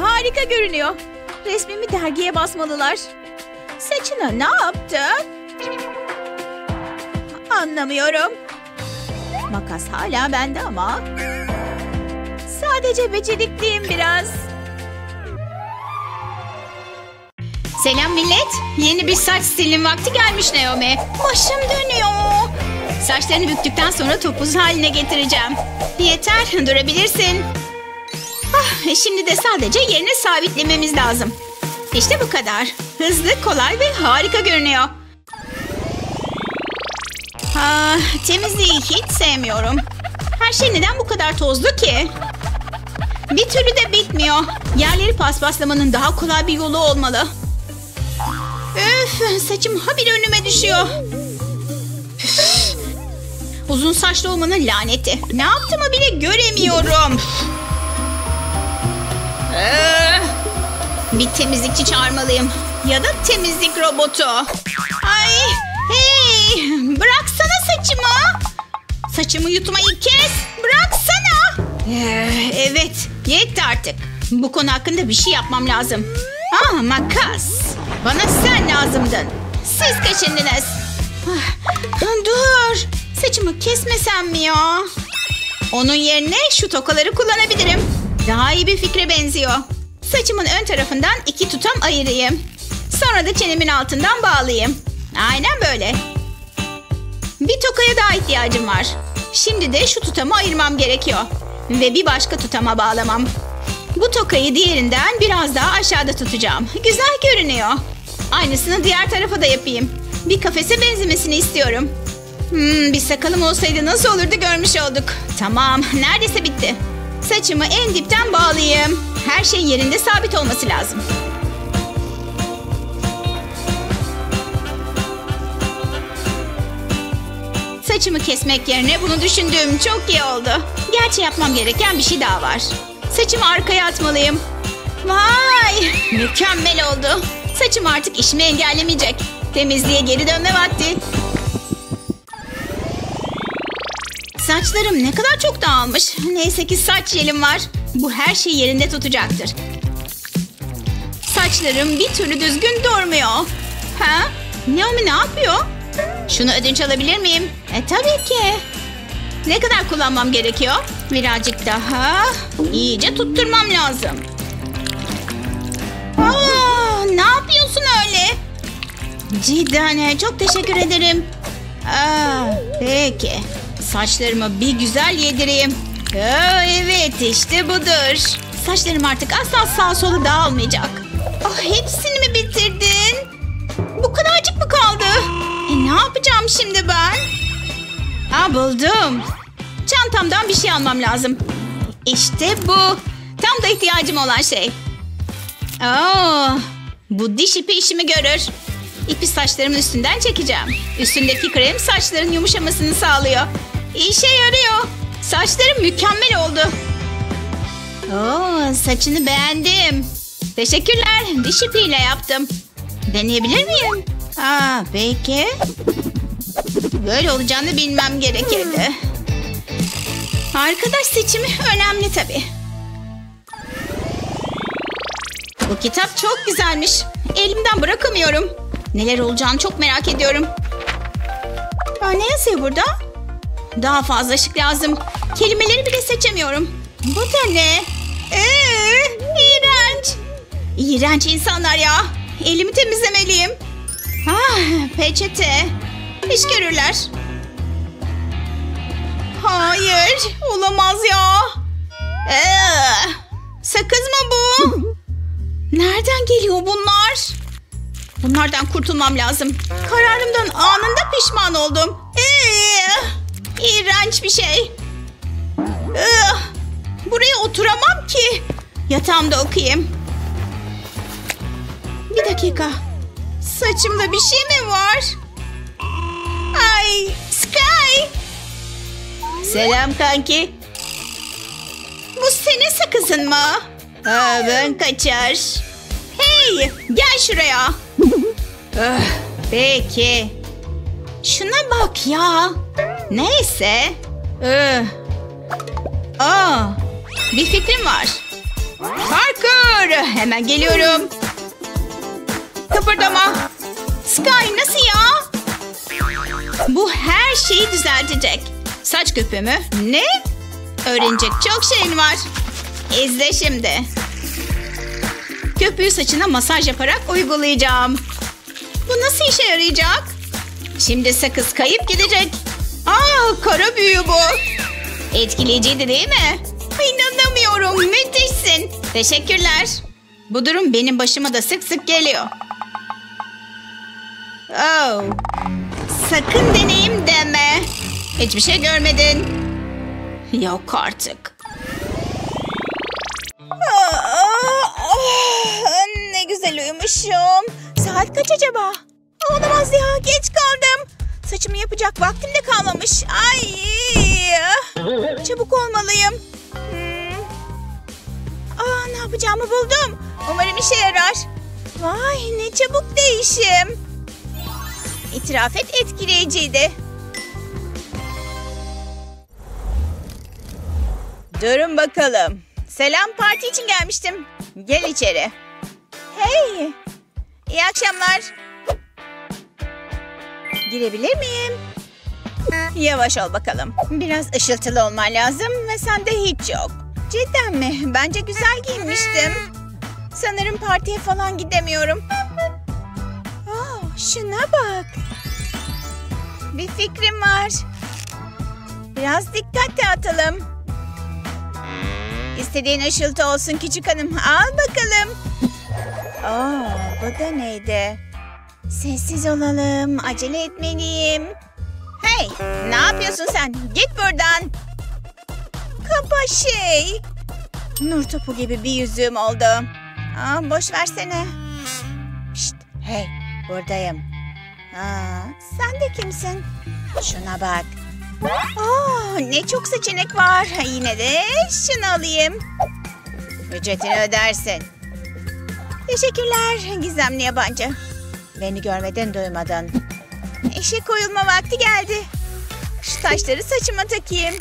harika görünüyor. Resmimi dergiye basmalılar. Saçına ne yaptın? Anlamıyorum. Makas hala bende ama. Sadece becerikliyim biraz. Selam millet. Yeni bir saç stilin vakti gelmiş Naomi. Başım dönüyor. Saçlarını büktükten sonra topuz haline getireceğim. Yeter, durabilirsin. Ah, şimdi de sadece yerine sabitlememiz lazım. İşte bu kadar. Hızlı, kolay ve harika görünüyor. Ah, temizliği hiç sevmiyorum. Her şey neden bu kadar tozlu ki? Bir türlü de bitmiyor. Yerleri paspaslamanın daha kolay bir yolu olmalı. Öf, saçım habire önüme düşüyor. Üf. Uzun saçlı olmanın laneti. Ne yaptığımı bile göremiyorum. Ee, bir temizlikçi çağırmalıyım. Ya da temizlik robotu. Ay, hey, bıraksana saçımı. Saçımı yutmayı kes. Bıraksana. Ee, evet, yetti artık. Bu konu hakkında bir şey yapmam lazım. Ah, makas. Bana sen lazımdın. Siz kaçındınız. Ah, dur. Saçımı kesmesem mi ya? Onun yerine şu tokaları kullanabilirim. Daha iyi bir fikre benziyor. Saçımın ön tarafından iki tutam ayırayım. Sonra da çenemin altından bağlayayım. Aynen böyle. Bir tokaya daha ihtiyacım var. Şimdi de şu tutamı ayırmam gerekiyor. Ve bir başka tutama bağlamam. Bu tokayı diğerinden biraz daha aşağıda tutacağım. Güzel görünüyor. Aynısını diğer tarafa da yapayım. Bir kafese benzemesini istiyorum. Hmm, bir sakalım olsaydı nasıl olurdu görmüş olduk. Tamam, neredeyse bitti. Saçımı en dipten bağlayayım. Her şey yerinde sabit olması lazım. Saçımı kesmek yerine bunu düşündüğüm çok iyi oldu. Gerçi yapmam gereken bir şey daha var. Saçımı arkaya atmalıyım. Vay! Mükemmel oldu. Saçım artık işimi engellemeyecek. Temizliğe geri dönme vakti. Saçlarım ne kadar çok dağılmış. Neyse ki saç jelim var. Bu her şeyi yerinde tutacaktır. Saçlarım bir türlü düzgün durmuyor. Ha? Naomi ne yapıyor? Şunu ödünç alabilir miyim? E tabii ki. Ne kadar kullanmam gerekiyor? Birazcık daha. İyice tutturmam lazım. Aa, ne yapıyorsun öyle? Cidden e, çok teşekkür ederim. Aa, peki. Saçlarımı bir güzel yedireyim. Aa, evet işte budur. Saçlarım artık asla sağa sola dağılmayacak. Ah, hepsini mi bitirdin? Bu kadarcık mı kaldı? Ne yapacağım şimdi ben? Aa, buldum. Çantamdan bir şey almam lazım. İşte bu. Tam da ihtiyacım olan şey. Aa, bu diş ipi işimi görür. İpi saçlarımın üstünden çekeceğim. Üstündeki krem saçların yumuşamasını sağlıyor. İşe yarıyor. Saçlarım mükemmel oldu. Oo, saçını beğendim. Teşekkürler. Diş ipiyle yaptım. Deneyebilir miyim? Aa, peki. Böyle olacağını bilmem gerekirdi. Arkadaş seçimi önemli tabii. Bu kitap çok güzelmiş. Elimden bırakamıyorum. Neler olacağını çok merak ediyorum. Aa, ne yazıyor burada? Daha fazla ışık lazım. Kelimeleri bile seçemiyorum. Bu da ne? Ee, iğrenç. İğrenç insanlar ya. Elimi temizlemeliyim. Ah, peçete. İş görürler. Hayır, olamaz ya. Ee, sakız mı bu? Nereden geliyor bunlar? Bunlardan kurtulmam lazım. Kararımdan anında pişman oldum. Ee, iğrenç bir şey. Ee, buraya oturamam ki. Yatağımda okuyayım. Bir dakika. Saçımda bir şey mi var? Ay, Sky. Selam kanki. Bu senin sakızın mı? Aa, ben kaçar. Hey, gel şuraya. Öh, peki. Şuna bak ya. Neyse. Öh. Aa, bir fikrim var. Parkur. Hemen geliyorum. Kıpırdama. Sky nasıl ya? Bu her şeyi düzeltecek. Saç köpüğümü ne? Öğrenecek çok şeyin var. İzle şimdi. Köpüğü saçına masaj yaparak uygulayacağım. Bu nasıl işe yarayacak? Şimdi sakız kayıp gidecek. Aa kara büyü bu. Etkileyiciydi değil mi? İnanamıyorum müthişsin. Teşekkürler. Bu durum benim başıma da sık sık geliyor. Oh. Sakın deneyim deme. Hiçbir şey görmedin. Yok artık. Ne güzel uyumuşum. Saat kaç acaba? Olamaz ya geç kaldım. Saçımı yapacak vaktim de kalmamış. Ay. Çabuk olmalıyım. Hmm. Aa, ne yapacağımı buldum. Umarım işe yarar. Vay ne çabuk değişim. İtiraf et etkileyiciydi. Durun bakalım. Selam parti için gelmiştim. Gel içeri. Hey. İyi akşamlar. Girebilir miyim? Yavaş ol bakalım. Biraz ışıltılı olman lazım ve sende hiç yok. Cidden mi? Bence güzel giyinmiştim. Sanırım partiye falan gidemiyorum. Şuna bak. Bir fikrim var. Biraz dikkat dağıtalım. İstediğin ışıltı olsun küçük hanım. Al bakalım. Aa, bu da neydi? Sessiz olalım. Acele etmeliyim. Hey, ne yapıyorsun sen? Git buradan. Kapa şey. Nur topu gibi bir yüzüğüm oldu. Aa, boş versene. Şşt, hey, buradayım. Aa, sen de kimsin? Şuna bak. Aa, ne çok seçenek var. Yine de şunu alayım. Ücretini ödersin. Teşekkürler gizemli yabancı. Beni görmeden duymadın. İşe koyulma vakti geldi. Şu taşları saçıma takayım.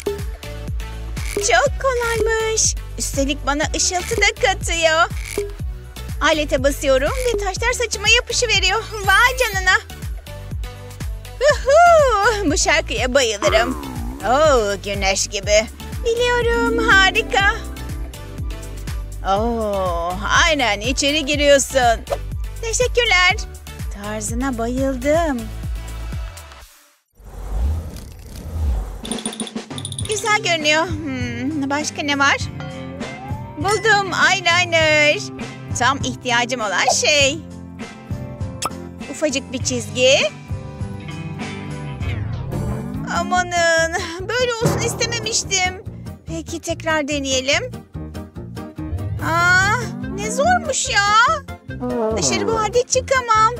Çok kolaymış. Üstelik bana ışıltı da katıyor. Alete basıyorum ve taşlar saçıma yapışıveriyor. Vay canına. Uhu, bu şarkıya bayılırım. Oo, güneş gibi. Biliyorum harika. Oo, aynen içeri giriyorsun. Teşekkürler. Tarzına bayıldım. Güzel görünüyor. Hmm, başka ne var? Buldum eyeliner. Tam ihtiyacım olan şey. Ufacık bir çizgi. Amanın böyle olsun istememiştim. Peki tekrar deneyelim. Aa, ne zormuş ya. Dışarı bu halde çıkamam.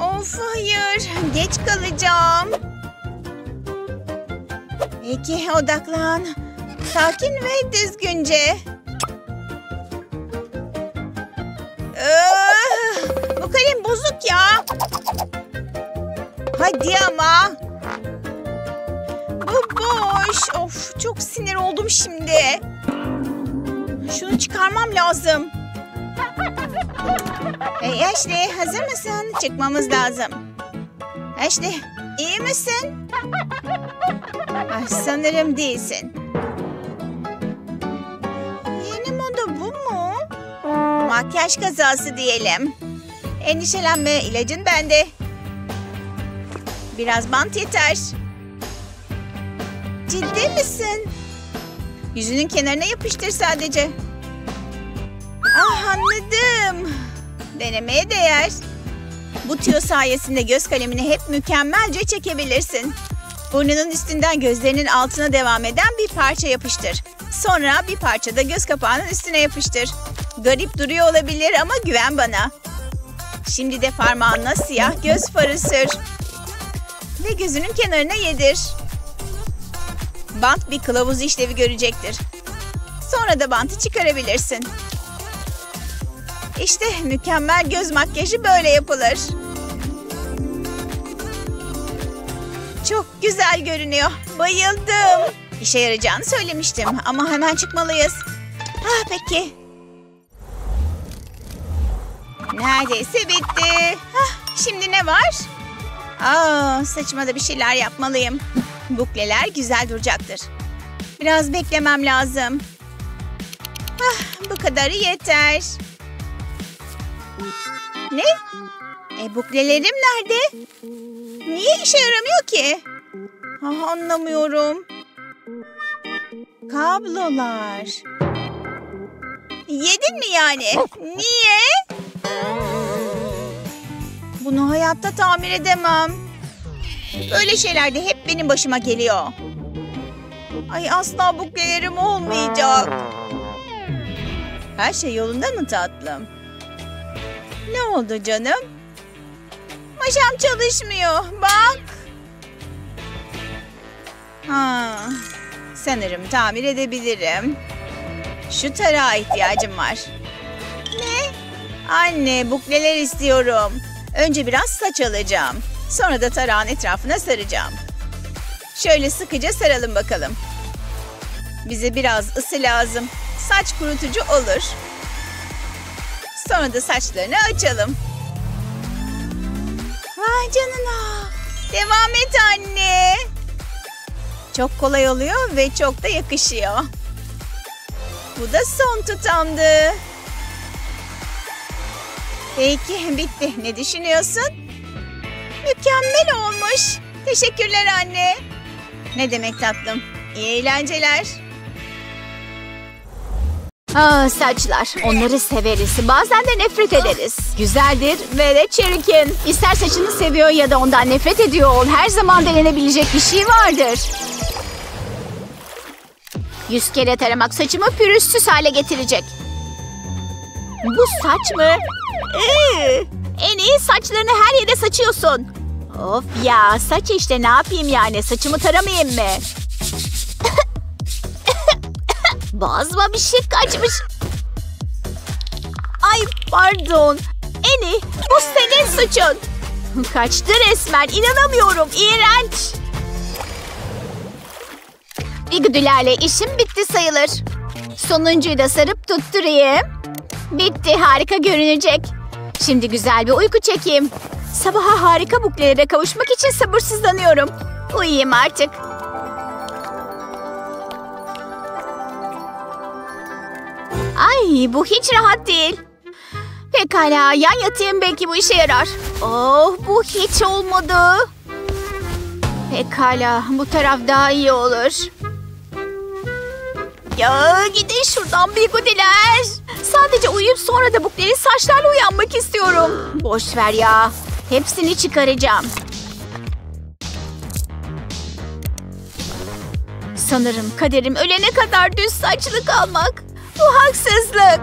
Of hayır geç kalacağım. Peki odaklan. Sakin ve düzgünce. Ee, bu kalem bozuk ya. Hadi ama. Bu boş. Of çok sinir oldum şimdi. Şunu çıkarmam lazım. Hey Ashley hazır mısın? Çıkmamız lazım. Ashley iyi misin? Ah, sanırım değilsin. Makyaj kazası diyelim. Endişelenme ilacın bende. Biraz bant yeter. Ciddi misin? Yüzünün kenarına yapıştır sadece. Ah anladım. Denemeye değer. Bu tüyo sayesinde göz kalemini hep mükemmelce çekebilirsin. Burnunun üstünden gözlerinin altına devam eden bir parça yapıştır. Sonra bir parça da göz kapağının üstüne yapıştır. Garip duruyor olabilir ama güven bana. Şimdi de parmağınla siyah göz farı sür. Ve gözünün kenarına yedir. Bant bir kılavuz işlevi görecektir. Sonra da bantı çıkarabilirsin. İşte mükemmel göz makyajı böyle yapılır. Çok güzel görünüyor. Bayıldım. İşe yarayacağını söylemiştim ama hemen çıkmalıyız. Ah peki. Neredeyse bitti. Ah, şimdi ne var? Aa, saçıma da bir şeyler yapmalıyım. Bukleler güzel duracaktır. Biraz beklemem lazım. Ah, bu kadarı yeter. Ne? E buklelerim nerede? Niye işe yaramıyor ki? Ah, anlamıyorum. Kablolar. Yedin mi yani? Niye? Bunu hayatta tamir edemem. Böyle şeyler de hep benim başıma geliyor. Ay asla buklelerim olmayacak. Her şey yolunda mı tatlım? Ne oldu canım? Maşam çalışmıyor. Bak. Ha, sanırım tamir edebilirim. Şu tarağa ihtiyacım var. Ne? Anne bukleler istiyorum. Önce biraz saç alacağım. Sonra da tarağın etrafına saracağım. Şöyle sıkıca saralım bakalım. Bize biraz ısı lazım. Saç kurutucu olur. Sonra da saçlarını açalım. Vay canına. Devam et anne. Çok kolay oluyor ve çok da yakışıyor. Bu da son tutamdı. Peki bitti. Ne düşünüyorsun? Mükemmel olmuş. Teşekkürler anne. Ne demek tatlım? İyi eğlenceler. Aa, saçlar. Onları severiz. Bazen de nefret ederiz. Güzeldir ve de çirkin. İster saçını seviyor ya da ondan nefret ediyor ol. Her zaman denenebilecek bir şey vardır. Yüz kere taramak saçımı pürüzsüz hale getirecek. Bu saç mı? Ee, en iyi saçlarını her yere saçıyorsun. Of ya saç işte ne yapayım yani saçımı taramayayım mı? Boğazıma bir şey kaçmış. Ay pardon. Eni bu senin suçun. Kaçtı resmen inanamıyorum iğrenç. Bigüdülerle işim bitti sayılır. Sonuncuyu da sarıp tutturayım. Bitti harika görünecek. Şimdi güzel bir uyku çekeyim. Sabaha harika buklelere kavuşmak için sabırsızlanıyorum. Uyuyayım artık. Ay bu hiç rahat değil. Pekala yan yatayım belki bu işe yarar. Oh bu hiç olmadı. Pekala bu taraf daha iyi olur. Ya gidin şuradan bigudiler. Sadece uyuyup sonra da bukleli saçlarla uyanmak istiyorum. Boş ver ya. Hepsini çıkaracağım. Sanırım kaderim ölene kadar düz saçlı kalmak. Bu haksızlık.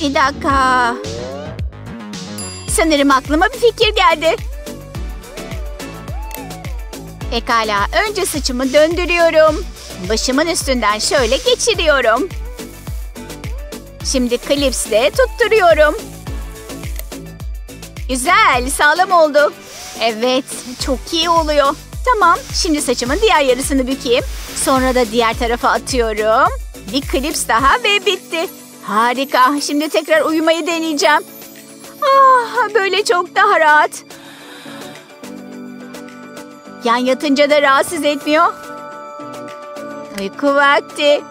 Bir dakika. Sanırım aklıma bir fikir geldi. Pekala, önce saçımı döndürüyorum. Başımın üstünden şöyle geçiriyorum. Şimdi klipsle tutturuyorum. Güzel, sağlam oldu. Evet, çok iyi oluyor. Tamam, şimdi saçımın diğer yarısını bükeyim. Sonra da diğer tarafa atıyorum. Bir klips daha ve bitti. Harika, şimdi tekrar uyumayı deneyeceğim. Ah, böyle çok daha rahat. Yan yatınca da rahatsız etmiyor. Uyku vakti.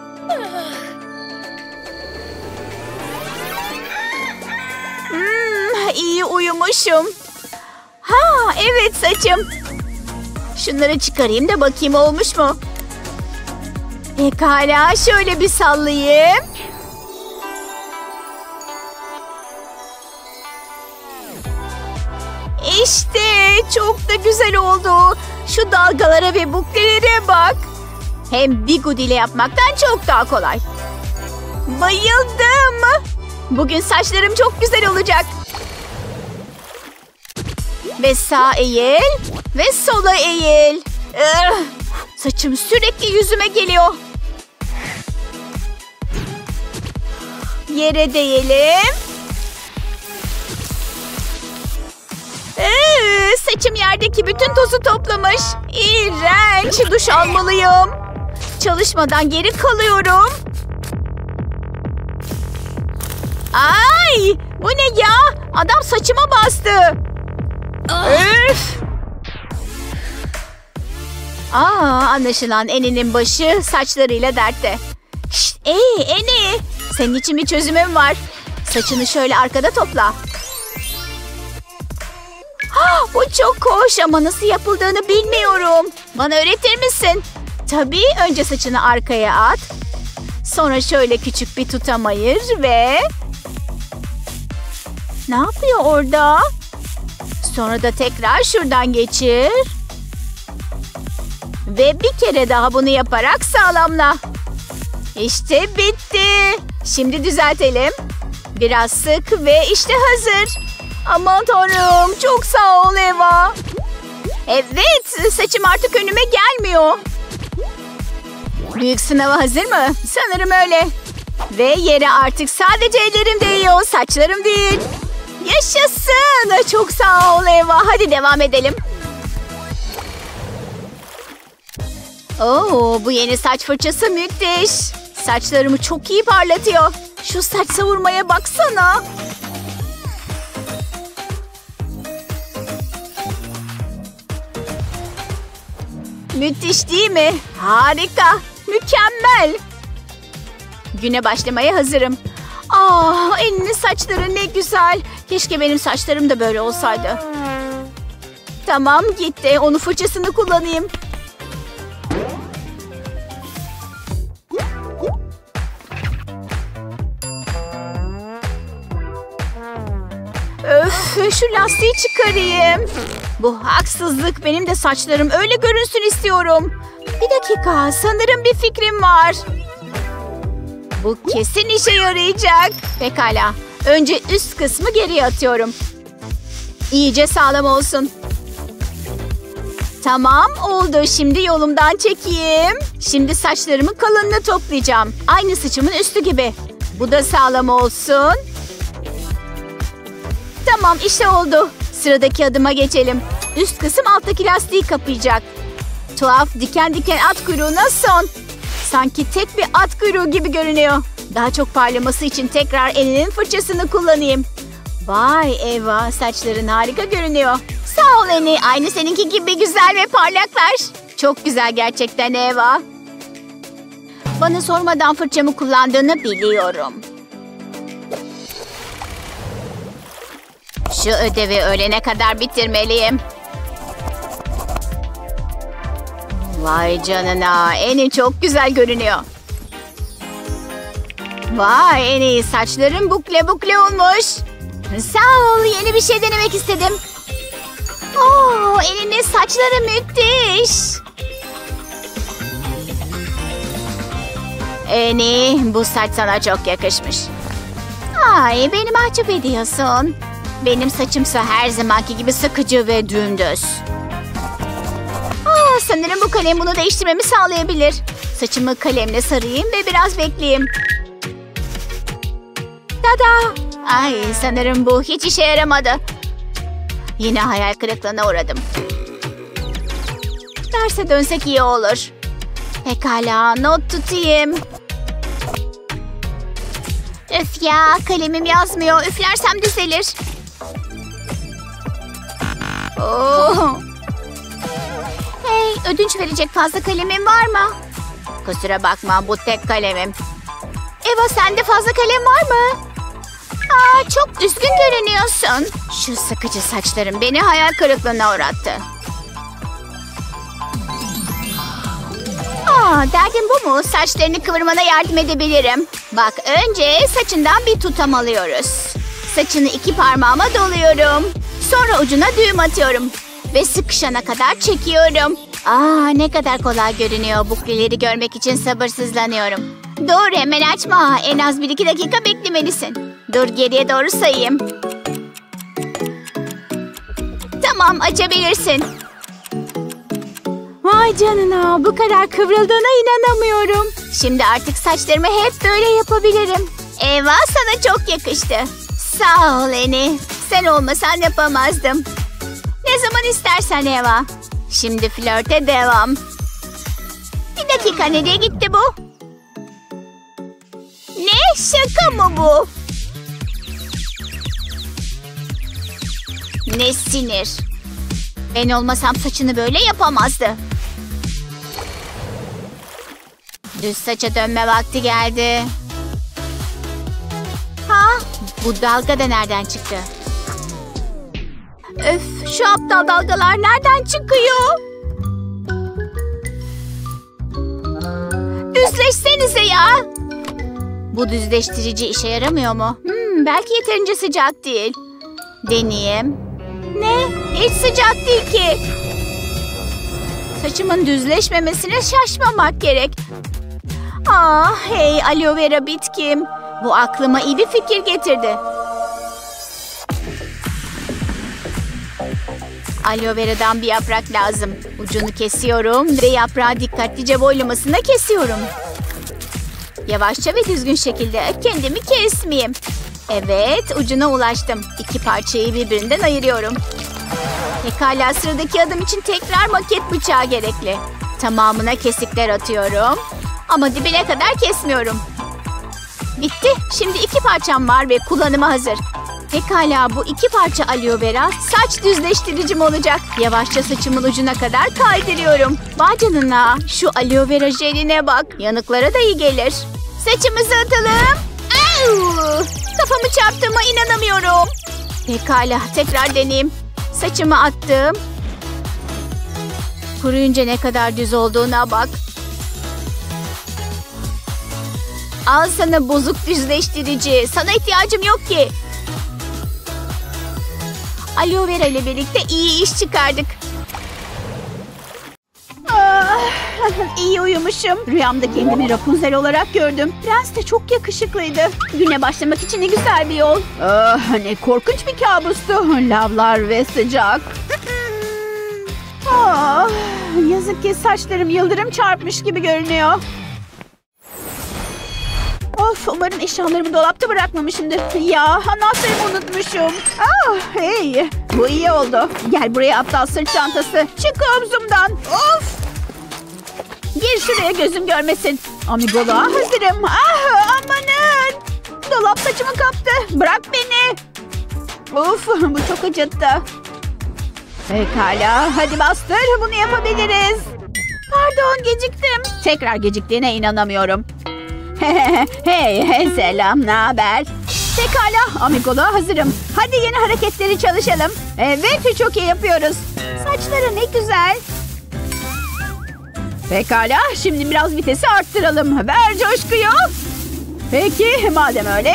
Hmm, iyi uyumuşum. Ha evet saçım. Şunları çıkarayım da bakayım olmuş mu? Pekala şöyle bir sallayayım. İşte çok da güzel oldu. Şu dalgalara ve buklelere bak. Hem bigudi ile yapmaktan çok daha kolay. Bayıldım. Bugün saçlarım çok güzel olacak. Ve sağ eğil ve sola eğil. Ugh, saçım sürekli yüzüme geliyor. Yere değelim. Ee, saçım yerdeki bütün tozu toplamış. İğrenç. Duş almalıyım. Çalışmadan geri kalıyorum. Ay! Bu ne ya? Adam saçıma bastı. Üf! Aa, anlaşılan Eni'nin başı saçlarıyla dertte. Şşt, ey Eni! Senin için bir çözümüm var. Saçını şöyle arkada topla. Ah, bu çok hoş ama nasıl yapıldığını bilmiyorum. Bana öğretir misin? Tabii önce saçını arkaya at. Sonra şöyle küçük bir tutam ayır ve... Ne yapıyor orada? Sonra da tekrar şuradan geçir. Ve bir kere daha bunu yaparak sağlamla. İşte bitti. Şimdi düzeltelim. Biraz sık ve işte hazır. Aman tanrım çok sağ ol Eva. Evet saçım artık önüme gelmiyor. Büyük sınava hazır mı? Sanırım öyle. Ve yere artık sadece ellerim değiyor saçlarım değil. Yaşasın. Çok sağ ol Eva. Hadi devam edelim. Oo, bu yeni saç fırçası müthiş. Saçlarımı çok iyi parlatıyor. Şu saç savurmaya baksana. Müthiş değil mi? Harika. Mükemmel. Güne başlamaya hazırım. Aa, elinin saçları ne güzel. Keşke benim saçlarım da böyle olsaydı. Tamam gitti. Onu fırçasını kullanayım. Şu lastiği çıkarayım. Bu haksızlık. Benim de saçlarım öyle görünsün istiyorum. Bir dakika, sanırım bir fikrim var. Bu kesin işe yarayacak. Pekala. Önce üst kısmı geriye atıyorum. İyice sağlam olsun. Tamam oldu. Şimdi yolumdan çekeyim. Şimdi saçlarımı kalınlığı toplayacağım. Aynı saçımın üstü gibi. Bu da sağlam olsun. Tamam işte oldu. Sıradaki adıma geçelim. Üst kısım alttaki lastiği kapayacak. Tuhaf diken diken at kuyruğuna son. Sanki tek bir at kuyruğu gibi görünüyor. Daha çok parlaması için tekrar elinin fırçasını kullanayım. Vay Eva saçların harika görünüyor. Sağ ol Eni. Aynı seninki gibi güzel ve parlaklar. Çok güzel gerçekten Eva. Bana sormadan fırçamı kullandığını biliyorum. Şu ödevi öğlene kadar bitirmeliyim. Vay canına. Eni çok güzel görünüyor. Vay Eni saçların bukle bukle olmuş. Sağ ol yeni bir şey denemek istedim. Oo, Eni'nin saçları müthiş. Eni bu saç sana çok yakışmış. Ay beni mahcup ediyorsun. Benim saçımsa her zamanki gibi sıkıcı ve dümdüz. Aa, sanırım bu kalem bunu değiştirmemi sağlayabilir. Saçımı kalemle sarayım ve biraz bekleyeyim. Tada! Ay sanırım bu hiç işe yaramadı. Yine hayal kırıklığına uğradım. Derse dönsek iyi olur. Pekala not tutayım. Öf ya kalemim yazmıyor. Üflersem düzelir. Oo. Hey ödünç verecek fazla kalemim var mı? Kusura bakma bu tek kalemim. Eva sende fazla kalem var mı? Aa, çok üzgün görünüyorsun. Şu sıkıcı saçlarım beni hayal kırıklığına uğrattı. Aa, derdin bu mu? Saçlarını kıvırmana yardım edebilirim. Bak önce saçından bir tutam alıyoruz. Saçını iki parmağıma doluyorum. Sonra ucuna düğüm atıyorum. Ve sıkışana kadar çekiyorum. Aa ne kadar kolay görünüyor. Bukleleri görmek için sabırsızlanıyorum. Dur hemen açma. En az bir iki dakika beklemelisin. Dur geriye doğru sayayım. Tamam açabilirsin. Vay canına bu kadar kıvrıldığına inanamıyorum. Şimdi artık saçlarımı hep böyle yapabilirim. Eva sana çok yakıştı. Sağ ol Eni. Sen olmasan yapamazdım. Ne zaman istersen Eva. Şimdi flörte devam. Bir dakika nereye gitti bu? Ne? Şaka mı bu? Ne sinir. Ben olmasam saçını böyle yapamazdı. Düz saça dönme vakti geldi. Ha? Bu dalga da nereden çıktı? Öf, şu aptal dalgalar nereden çıkıyor? Düzleşsenize ya. Bu düzleştirici işe yaramıyor mu? Hmm, belki yeterince sıcak değil. Deneyeyim. Ne? Hiç sıcak değil ki. Saçımın düzleşmemesine şaşmamak gerek. Ah hey aloe vera bitkim. Bu aklıma iyi bir fikir getirdi. Aloe vera'dan bir yaprak lazım. Ucunu kesiyorum ve yaprağı dikkatlice boylamasına kesiyorum. Yavaşça ve düzgün şekilde kendimi kesmeyeyim. Evet ucuna ulaştım. İki parçayı birbirinden ayırıyorum. Pekala sıradaki adım için tekrar maket bıçağı gerekli. Tamamına kesikler atıyorum. Ama dibine kadar kesmiyorum. Bitti. Şimdi iki parçam var ve kullanıma hazır. Pekala bu iki parça aloe vera saç düzleştiricim olacak. Yavaşça saçımın ucuna kadar kaydırıyorum. Vay canına şu aloe vera jeline bak. Yanıklara da iyi gelir. Saçımızı atalım. Au! Kafamı çarptığıma inanamıyorum. Pekala tekrar deneyeyim. Saçımı attım. Kuruyunca ne kadar düz olduğuna bak. Al sana bozuk düzleştirici. Sana ihtiyacım yok ki. Aloe vera ile birlikte iyi iş çıkardık. Ah, iyi uyumuşum. Rüyamda kendimi Rapunzel olarak gördüm. Prens de çok yakışıklıydı. Güne başlamak için ne güzel bir yol. Ah, ne korkunç bir kabustu. Lavlar ve sıcak. Ah, yazık ki saçlarım yıldırım çarpmış gibi görünüyor. Of umarım eşyalarımı dolapta bırakmamışımdır. Ya anahtarımı unutmuşum. Ah hey bu iyi oldu. Gel buraya aptal sırt çantası. Çık omzumdan. Of. Gir şuraya gözüm görmesin. Amigoluğa hazırım. Ah amanın. Dolap saçımı kaptı. Bırak beni. Of bu çok acıttı. Pekala hadi bastır bunu yapabiliriz. Pardon geciktim. Tekrar geciktiğine inanamıyorum. hey selam ne haber? Pekala amigoluğa hazırım. Hadi yeni hareketleri çalışalım. Evet çok iyi yapıyoruz. Saçları ne güzel. Pekala şimdi biraz vitesi arttıralım. Ver coşkuyu. Peki madem öyle.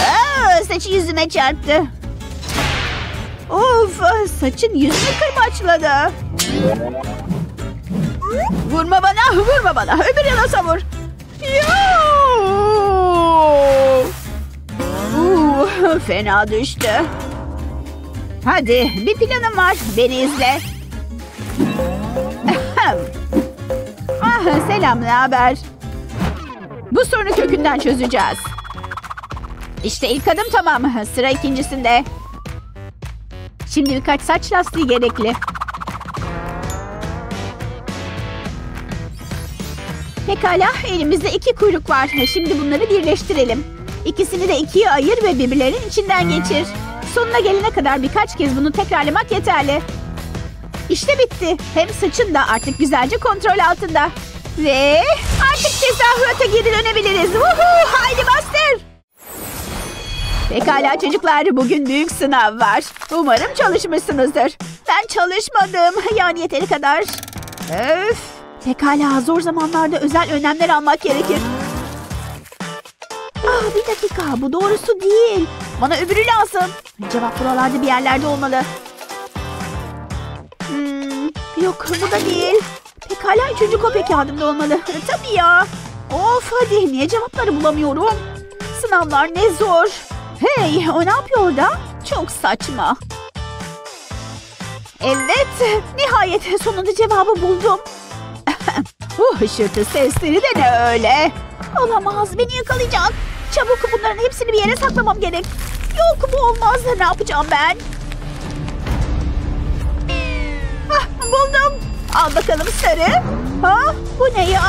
Aa, saçı yüzüme çarptı. Of saçın yüzünü kırbaçladı. Vurma bana, vurma bana. Öbür yana savur. Uh, fena düştü. Hadi bir planım var. Beni izle. ah, selam, ne haber? Bu sorunu kökünden çözeceğiz. İşte ilk adım tamam. Sıra ikincisinde. Şimdi birkaç saç lastiği gerekli. Pekala elimizde iki kuyruk var. Şimdi bunları birleştirelim. İkisini de ikiye ayır ve birbirlerinin içinden geçir. Sonuna gelene kadar birkaç kez bunu tekrarlamak yeterli. İşte bitti. Hem saçın da artık güzelce kontrol altında. Ve artık tezahürata geri dönebiliriz. Woohoo! Haydi bastır. Pekala çocuklar bugün büyük sınav var. Umarım çalışmışsınızdır. Ben çalışmadım. Yani yeteri kadar. Öf. Pekala zor zamanlarda özel önlemler almak gerekir. Ah bir dakika bu doğrusu değil. Bana öbürü lazım. Cevap buralarda bir yerlerde olmalı. Hmm, yok bu da değil. Pekala üçüncü kopya kağıdımda olmalı. Tabii ya. Of hadi niye cevapları bulamıyorum? Sınavlar ne zor. Hey o ne yapıyor orada? Çok saçma. Evet nihayet sonunda cevabı buldum. Bu hışırtı sesleri de ne öyle? Olamaz beni yakalayacak. Çabuk bunların hepsini bir yere saklamam gerek. Yok bu olmaz ne yapacağım ben? Hah, buldum. Al bakalım sarı. Ha, bu ne ya?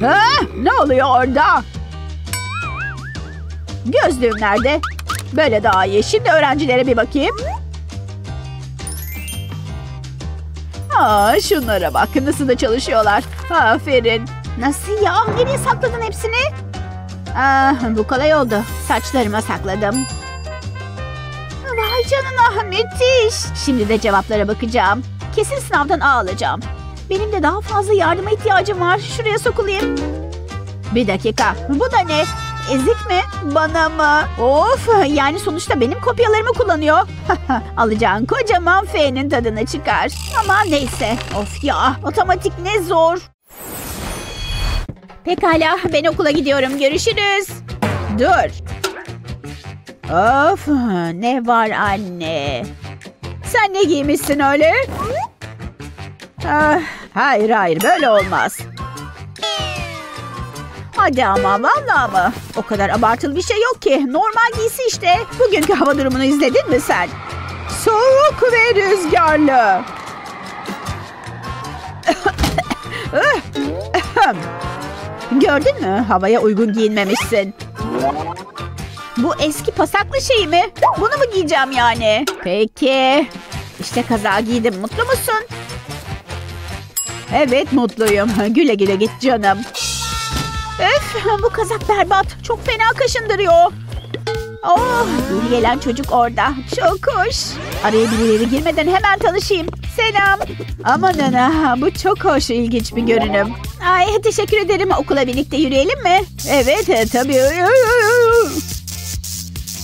Ha, ne oluyor orada? Gözlüğüm nerede? Böyle daha iyi. Şimdi öğrencilere bir bakayım. Aa, şunlara bak. Nasıl da çalışıyorlar. Aferin. Nasıl ya? Nereye sakladın hepsini? Aa, bu kolay oldu. Saçlarıma sakladım. Vay canına müthiş. Şimdi de cevaplara bakacağım. Kesin sınavdan A alacağım. Benim de daha fazla yardıma ihtiyacım var. Şuraya sokulayım. Bir dakika. Bu da ne? Ezik mi? Bana mı? Of yani sonuçta benim kopyalarımı kullanıyor. Alacağın kocaman F'nin tadını çıkar. Ama neyse. Of ya matematik ne zor. Pekala ben okula gidiyorum. Görüşürüz. Dur. Of ne var anne? Sen ne giymişsin öyle? Ah, hayır hayır böyle olmaz. Hadi ama vallahi mı? O kadar abartılı bir şey yok ki. Normal giysi işte. Bugünkü hava durumunu izledin mi sen? Soğuk ve rüzgarlı. Gördün mü? Havaya uygun giyinmemişsin. Bu eski pasaklı şey mi? Bunu mu giyeceğim yani? Peki. İşte kaza giydim. Mutlu musun? Evet mutluyum. Güle güle git canım. Öf bu kazak berbat. Çok fena kaşındırıyor. Oh gül gelen çocuk orada. Çok hoş. Araya birileri girmeden hemen tanışayım. Selam. Aman ana bu çok hoş ilginç bir görünüm. Ay teşekkür ederim. Okula birlikte yürüyelim mi? Evet e, tabii.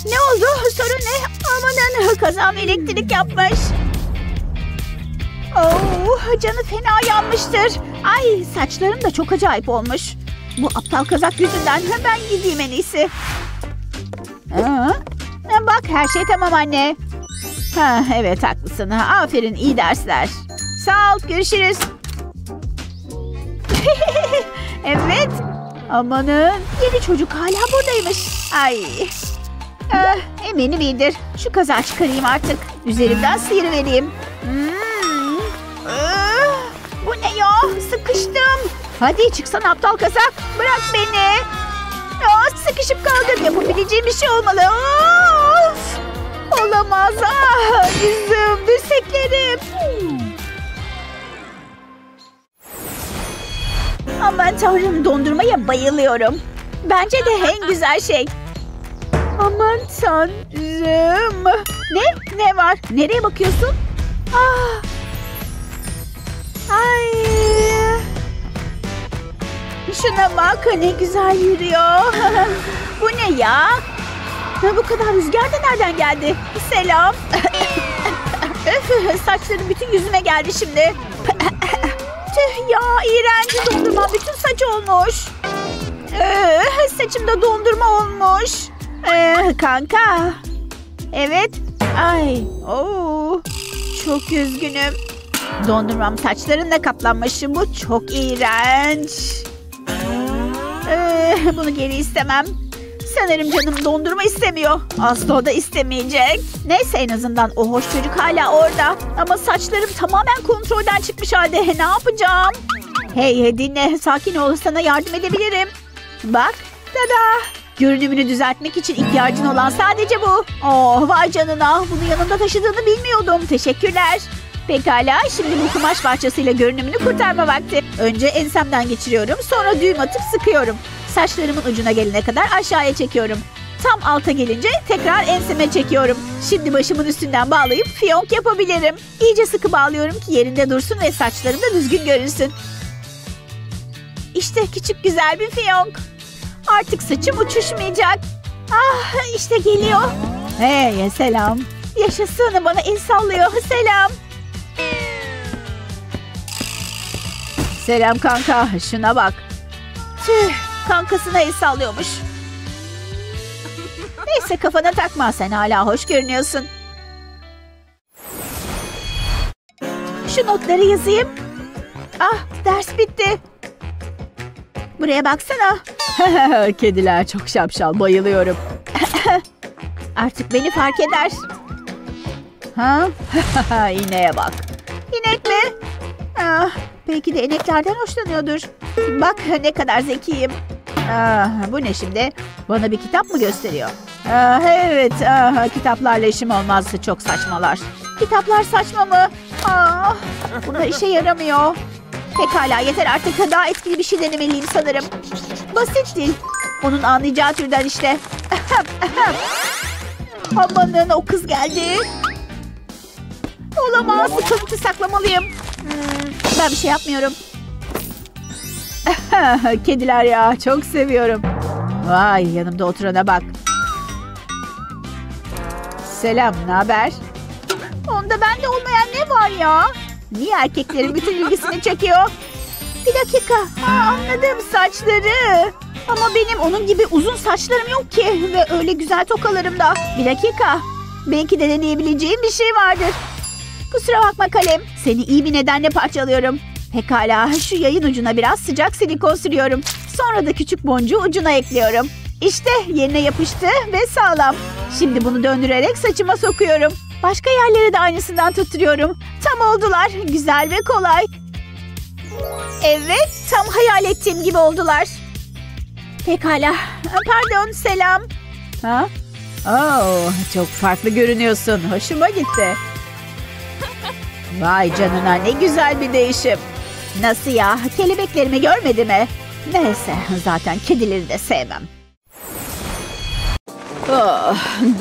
Ne oldu? Sorun ne? Aman ana kazam elektrik yapmış. Oh, canı fena yanmıştır. Ay saçlarım da çok acayip olmuş. Bu aptal kazak yüzünden hemen gideyim en iyisi. Aa, bak her şey tamam anne. Ha, evet haklısın. Aferin iyi dersler. Sağ ol görüşürüz. evet. Amanın yeni çocuk hala buradaymış. Ay. Ah, eminim iyidir. Şu kazağı çıkarayım artık. Üzerimden sıyırıvereyim. Hmm. Ah, bu ne ya? Sıkıştım. Hadi çıksana aptal kazak. Bırak beni. Aa, sıkışıp kaldım. Yapabileceğim bir şey olmalı. Of! Olamaz. Ah, yüzüm, dirseklerim. Aman tanrım dondurmaya bayılıyorum. Bence de en güzel şey. Aman tanrım. Ne? Ne var? Nereye bakıyorsun? Ah. Ay. Şuna bak ne güzel yürüyor. bu ne ya? Ha, bu kadar rüzgar da nereden geldi? Selam. Öf, saçlarım bütün yüzüme geldi şimdi. Tüh ya iğrenç dondurma bütün saç olmuş. Ee, saçımda dondurma olmuş. Ee, kanka. Evet. Ay. Oo. Çok üzgünüm. Dondurmam saçlarınla kaplanmış. Bu çok iğrenç. Ee, bunu geri istemem. Sanırım canım dondurma istemiyor. Asla o da istemeyecek. Neyse en azından o hoş çocuk hala orada. Ama saçlarım tamamen kontrolden çıkmış halde. Ne yapacağım? Hey dinle. Sakin ol sana yardım edebilirim. Bak. Tada. Görünümünü düzeltmek için ihtiyacın olan sadece bu. Oh vay canına. Bunu yanında taşıdığını bilmiyordum. Teşekkürler. Pekala şimdi bu kumaş parçasıyla görünümünü kurtarma vakti. Önce ensemden geçiriyorum sonra düğüm atıp sıkıyorum. Saçlarımın ucuna gelene kadar aşağıya çekiyorum. Tam alta gelince tekrar enseme çekiyorum. Şimdi başımın üstünden bağlayıp fiyonk yapabilirim. İyice sıkı bağlıyorum ki yerinde dursun ve saçlarım da düzgün görünsün. İşte küçük güzel bir fiyonk. Artık saçım uçuşmayacak. Ah işte geliyor. Hey selam. Yaşasın bana el sallıyor. Selam. Selam kanka. Şuna bak. Tüh. Kankasına el sallıyormuş. Neyse kafana takma. Sen hala hoş görünüyorsun. Şu notları yazayım. Ah ders bitti. Buraya baksana. Kediler çok şapşal bayılıyorum. Artık beni fark eder. Ha? İneğe bak. İnek mi? Ah, belki de ineklerden hoşlanıyordur. Bak ne kadar zekiyim. Ah, bu ne şimdi? Bana bir kitap mı gösteriyor? Ah, evet, ah, kitaplarla işim olmazsa çok saçmalar. Kitaplar saçma mı? Ah, bu da işe yaramıyor. Pekala yeter artık daha etkili bir şey denemeliyim sanırım. Basit dil. Onun anlayacağı türden işte. Amanın o kız geldi. Olamaz. Kanıtı saklamalıyım. Hmm, ben bir şey yapmıyorum. Kediler ya çok seviyorum. Vay yanımda oturana bak. Selam ne haber? Onda bende olmayan ne var ya? Niye erkeklerin bütün ilgisini çekiyor? Bir dakika. Ha, anladım saçları. Ama benim onun gibi uzun saçlarım yok ki. Ve öyle güzel tokalarım da. Bir dakika. Belki de deneyebileceğim bir şey vardır. Kusura bakma kalem. Seni iyi bir nedenle parçalıyorum. Pekala şu yayın ucuna biraz sıcak silikon sürüyorum. Sonra da küçük boncuğu ucuna ekliyorum. İşte yerine yapıştı ve sağlam. Şimdi bunu döndürerek saçıma sokuyorum. Başka yerlere de aynısından tutturuyorum. Tam oldular. Güzel ve kolay. Evet, tam hayal ettiğim gibi oldular. Pekala. Pardon, selam. Ha? Oh, çok farklı görünüyorsun. Hoşuma gitti. Vay canına ne güzel bir değişim. Nasıl ya? Kelebeklerimi görmedi mi? Neyse, zaten kedileri de sevmem. Oh,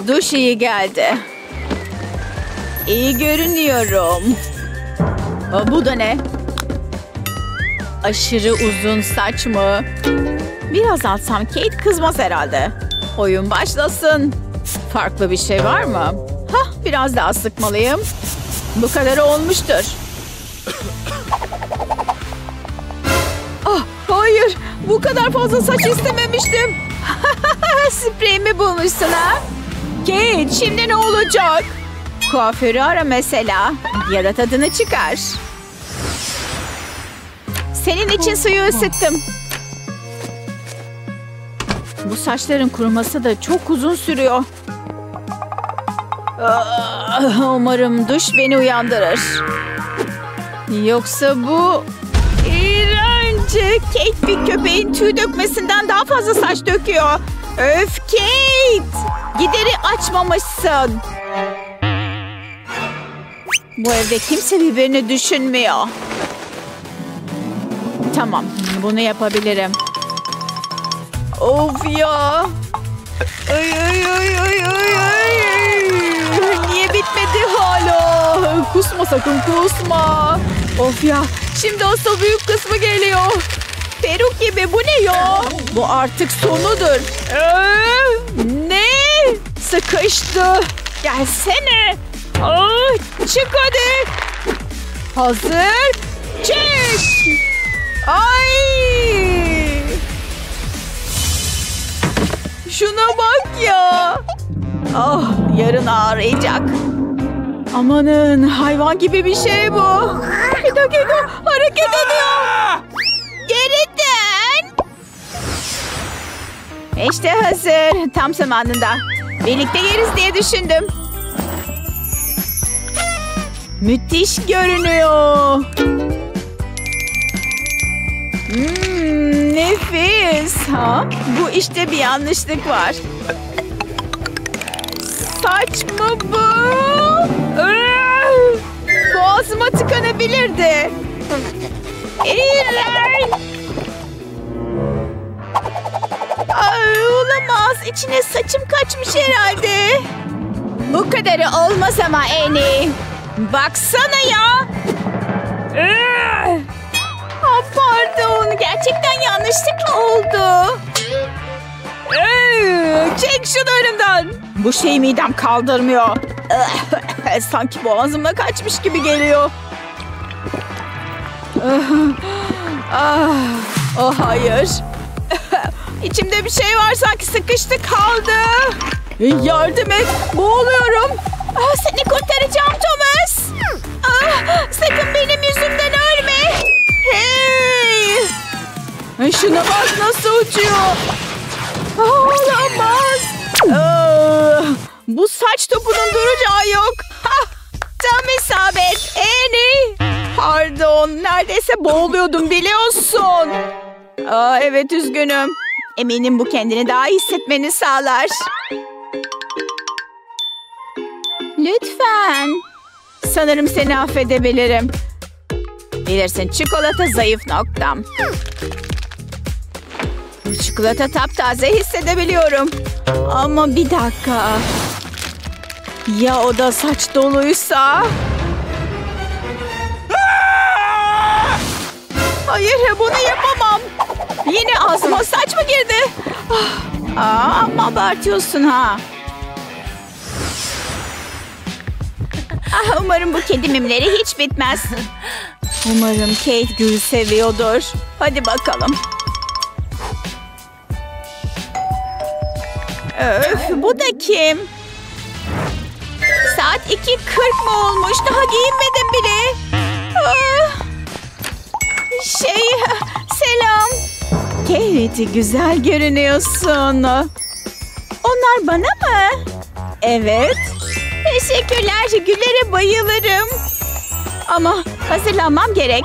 duş iyi geldi. İyi görünüyorum. Aa, bu da ne? Aşırı uzun saç mı? Biraz alsam Kate kızmaz herhalde. Oyun başlasın. Farklı bir şey var mı? Hah biraz daha sıkmalıyım. Bu kadar olmuştur. Ah hayır bu kadar fazla saç istememiştim. Spreyimi bulmuşsun ha? Kate şimdi ne olacak? Kuaförü ara mesela. Ya da tadını çıkar. Senin için suyu ısıttım. Bu saçların kuruması da çok uzun sürüyor. Ah, Umarım duş beni uyandırır. Yoksa bu... iğrenç. Kate bir köpeğin tüy dökmesinden daha fazla saç döküyor. Öf Kate! Gideri açmamışsın. Bu evde kimse birbirini düşünmüyor. Tamam, bunu yapabilirim. Of ya. Ay ay ay ay ay ay. Bitmedi hala? Kusma sakın kusma. Of ya. Şimdi asıl büyük kısmı geliyor. Peruk gibi bu ne ya? Bu artık sonudur. Ee, ne? Sıkıştı. Gelsene. Ay, çık hadi. Hazır. Çık. Ay. Şuna bak ya. Ah yarın ağrıyacak. Amanın hayvan gibi bir şey bu. Bir dakika hareket ediyor. Geri dön. İşte hazır. Tam zamanında. Birlikte yeriz diye düşündüm. Müthiş görünüyor. Hmm, nefis. Ha? Bu işte bir yanlışlık var. Saç mı bu? Boğazıma tıkanabilirdi. İğrenç. Ay, olamaz. İçine saçım kaçmış herhalde. Bu kadarı olmaz ama Eni. Baksana ya. Ah, pardon. Gerçekten yanlışlıkla oldu. Çek şunu önümden. Bu şey midem kaldırmıyor. Sanki boğazımda kaçmış gibi geliyor. Ah, oh hayır. İçimde bir şey var sanki sıkıştı kaldı. Yardım et. Boğuluyorum. Ah, seni kurtaracağım Thomas. Ah, sakın benim yüzümden ölme. Hey. Şuna bak nasıl uçuyor. Olamaz. Bu saç topunun duracağı yok. Tam isabet. Eni. Pardon. Neredeyse boğuluyordum biliyorsun. Aa, evet üzgünüm. Eminim bu kendini daha iyi hissetmeni sağlar. Lütfen. Sanırım seni affedebilirim. Bilirsin çikolata zayıf noktam. Çikolata taptaze hissedebiliyorum. Ama bir dakika. Ya o da saç doluysa? Hayır bunu yapamam. Yine ağzıma saç mı girdi? Ah, Aa, ama abartıyorsun ha. Ah, umarım bu kedi mimleri hiç bitmez. Umarım Kate gül seviyordur. Hadi bakalım. Öf, bu da kim? Saat 2.40 mı olmuş? Daha giyinmedim bile. Ah. Şey, selam. Kate, güzel görünüyorsun. Onlar bana mı? Evet. Teşekkürler, güllere bayılırım. Ama hazırlanmam gerek.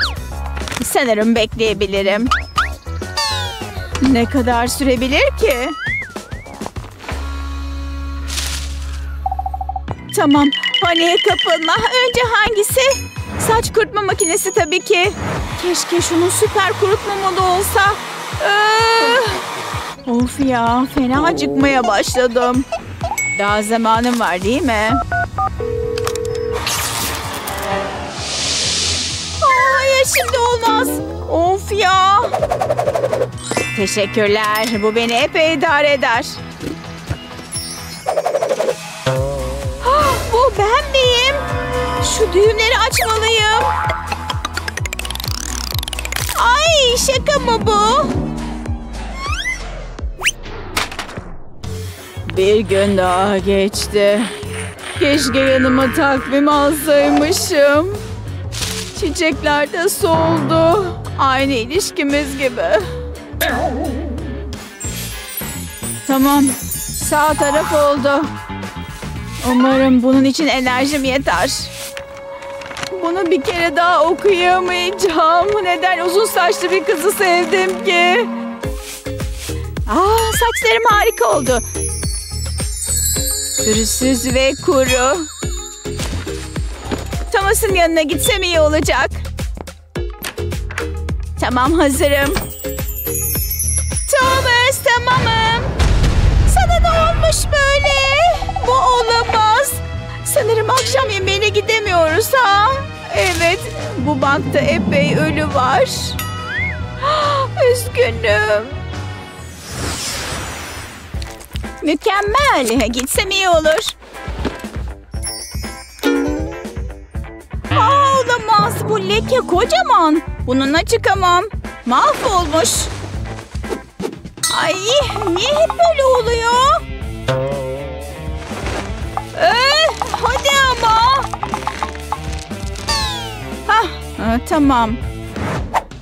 Sanırım bekleyebilirim. Ne kadar sürebilir ki? Tamam, paniğe kapılma. Önce hangisi? Saç kurutma makinesi tabii ki. Keşke şunun süper kurutma modu olsa. Ee, of ya, fena acıkmaya başladım. Daha zamanım var değil mi? Aa, hayır şimdi olmaz. Of ya. Teşekkürler. Bu beni epey idare eder. Bu ben miyim? Şu düğümleri açmalıyım. Ay şaka mı bu? Bir gün daha geçti. Keşke yanıma takvim alsaymışım. Çiçekler de soldu. Aynı ilişkimiz gibi. Tamam. Sağ taraf oldu. Umarım bunun için enerjim yeter. Bunu bir kere daha okuyamayacağım. Neden uzun saçlı bir kızı sevdim ki? Aa, saçlarım harika oldu. Pürüzsüz ve kuru. Thomas'ın yanına gitsem iyi olacak. Tamam hazırım. Thomas tamamım. Sana ne olmuş böyle? Sanırım akşam yemeğine gidemiyoruz ha? Evet, bu bankta epey ölü var. Üzgünüm. Mükemmel. Gitsem iyi olur. Aa, olamaz. Bu leke kocaman. Bununla çıkamam. Mahvolmuş. Ay, niye hep böyle oluyor? Tamam.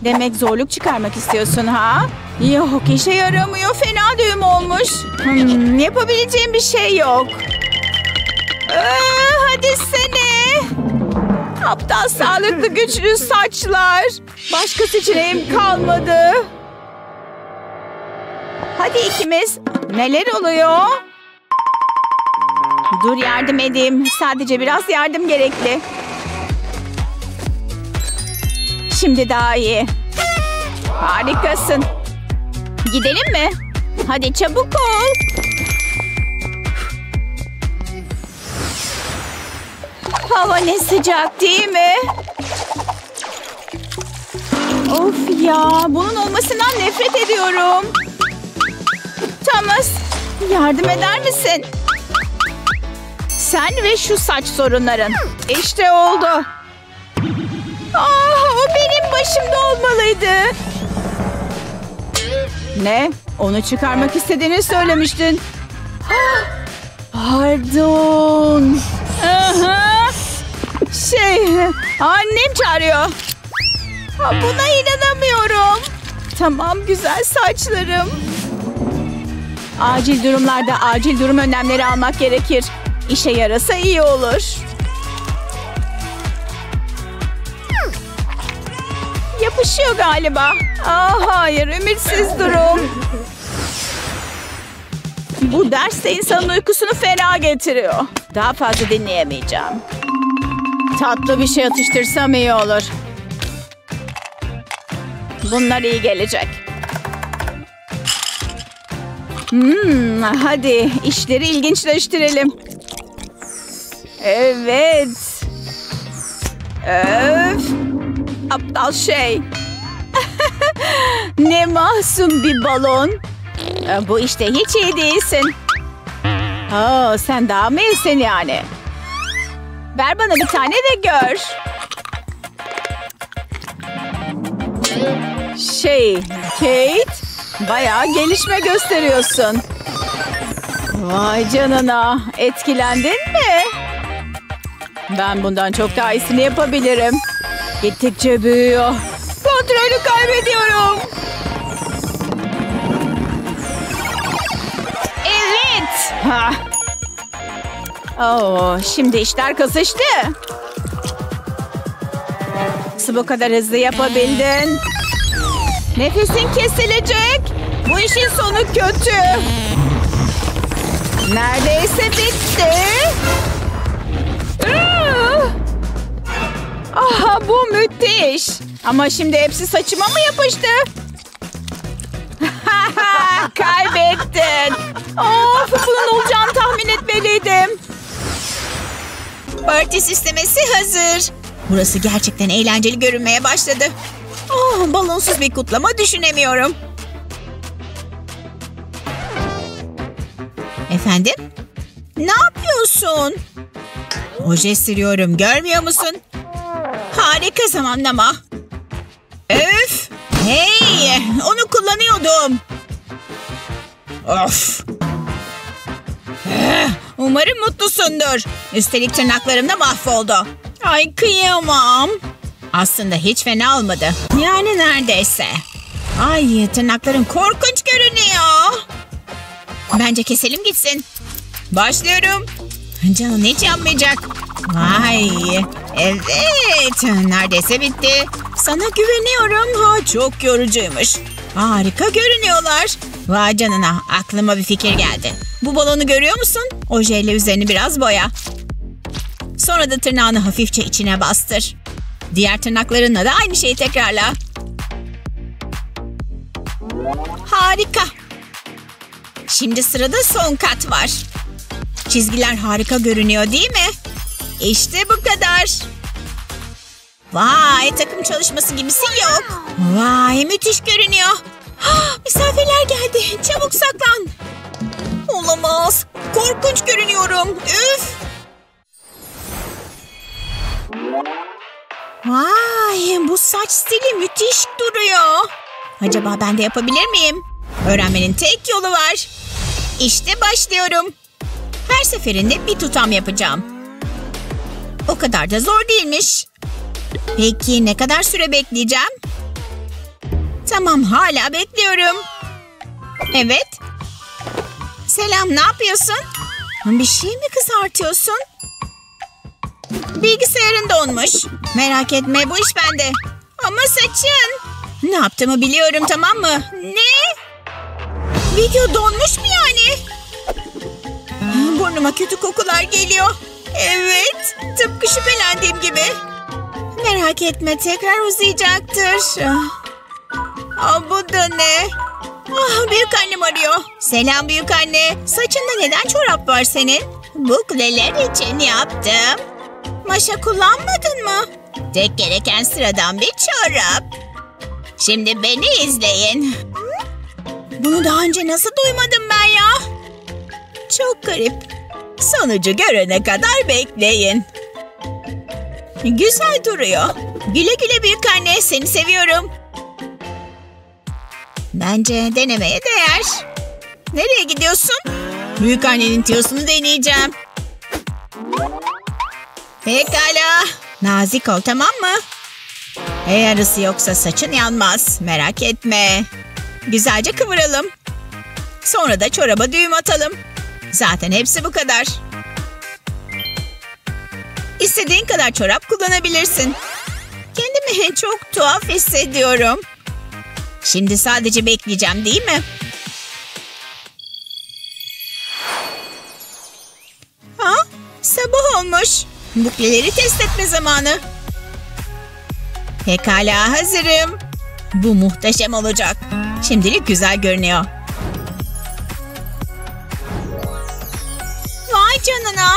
Demek zorluk çıkarmak istiyorsun ha? Yok işe yaramıyor. Fena düğüm olmuş. Hmm, yapabileceğim bir şey yok. Ee, hadi seni. Aptal sağlıklı güçlü saçlar. Başka seçeneğim kalmadı. Hadi ikimiz. Neler oluyor? Dur yardım edeyim. Sadece biraz yardım gerekli. Şimdi daha iyi. Harikasın. Gidelim mi? Hadi çabuk ol. Hava ne sıcak değil mi? Of ya, bunun olmasından nefret ediyorum. Thomas, yardım eder misin? Sen ve şu saç sorunların. İşte oldu. Ah, o benim başımda olmalıydı. Ne? Onu çıkarmak istediğini söylemiştin. Pardon. Aha. Şey, annem çağırıyor. Buna inanamıyorum. Tamam güzel saçlarım. Acil durumlarda acil durum önlemleri almak gerekir. İşe yarasa iyi olur. Yapışıyor galiba. Aa, hayır ümitsiz durum. Bu ders de insanın uykusunu fena getiriyor. Daha fazla dinleyemeyeceğim. Tatlı bir şey atıştırsam iyi olur. Bunlar iyi gelecek. Hmm, hadi işleri ilginçleştirelim. Evet. Öf. Aptal şey. Ne masum bir balon. Ee, Bu işte hiç iyi değilsin. Oo, sen daha mı iyisin yani? Ver bana bir tane de gör. Şey, Kate, bayağı gelişme gösteriyorsun. Vay canına, etkilendin mi? Ben bundan çok daha iyisini yapabilirim. Gittikçe büyüyor. Kontrolü kaybediyorum. Ha. Oo, şimdi işler kızıştı. Nasıl bu kadar hızlı yapabildin? Nefesin kesilecek. Bu işin sonu kötü. Neredeyse bitti. Ah! Aha bu müthiş. Ama şimdi hepsi saçıma mı yapıştı? Kaybettin. Of bunun olacağını tahmin etmeliydim. Parti sistemesi hazır. Burası gerçekten eğlenceli görünmeye başladı. Oh, balonsuz bir kutlama düşünemiyorum. Efendim? Ne yapıyorsun? Oje sürüyorum görmüyor musun? Harika zamanlama. Öf! Hey! Onu kullanıyordum. Of! Eh, Umarım mutlusundur. Üstelik tırnaklarım da mahvoldu. Ay kıyamam. Aslında hiç fena olmadı. Yani neredeyse. Ay tırnaklarım korkunç görünüyor. Bence keselim gitsin. Başlıyorum. Canın hiç yanmayacak. Vay. Evet. Neredeyse bitti. Sana güveniyorum. Ha, çok yorucuymuş. Harika görünüyorlar. Vay canına aklıma bir fikir geldi. Bu balonu görüyor musun? Ojeyle üzerini biraz boya. Sonra da tırnağını hafifçe içine bastır. Diğer tırnaklarınla da aynı şeyi tekrarla. Harika. Şimdi sırada son kat var. Çizgiler harika görünüyor değil mi? İşte bu kadar. Vay takım çalışması gibisi yok. Vay müthiş görünüyor. Ah, misafirler geldi. Çabuk saklan. Olamaz. Korkunç görünüyorum. Üf. Vay bu saç stili müthiş duruyor. Acaba ben de yapabilir miyim? Öğrenmenin tek yolu var. İşte başlıyorum. Her seferinde bir tutam yapacağım. O kadar da zor değilmiş. Peki ne kadar süre bekleyeceğim? Tamam hala bekliyorum. Evet. Selam ne yapıyorsun? Bir şey mi kızartıyorsun? Bilgisayarın donmuş. Merak etme bu iş bende. Ama saçın. Ne yaptığımı biliyorum tamam mı? Ne? Video donmuş mu yani? Burnuma kötü kokular geliyor. Evet, tıpkı şüphelendiğim gibi. Merak etme, tekrar uzayacaktır. Aa, bu da ne? Ah, büyük annem arıyor. Selam büyük anne. Saçında neden çorap var senin? Bukleler için yaptım. Maşa kullanmadın mı? Tek gereken sıradan bir çorap. Şimdi beni izleyin. Bunu daha önce nasıl duymadım ben ya? Çok garip. Sonucu görene kadar bekleyin. Güzel duruyor. Güle güle büyük anne seni seviyorum. Bence denemeye değer. Nereye gidiyorsun? Büyük annenin tiyosunu deneyeceğim. Pekala. Nazik ol tamam mı? Eğer ısı yoksa saçın yanmaz. Merak etme. Güzelce kıvıralım. Sonra da çoraba düğüm atalım. Zaten hepsi bu kadar. İstediğin kadar çorap kullanabilirsin. Kendimi çok tuhaf hissediyorum. Şimdi sadece bekleyeceğim değil mi? Ha? Sabah olmuş. Bukleleri test etme zamanı. Pekala hazırım. Bu muhteşem olacak. Şimdilik güzel görünüyor. Canına.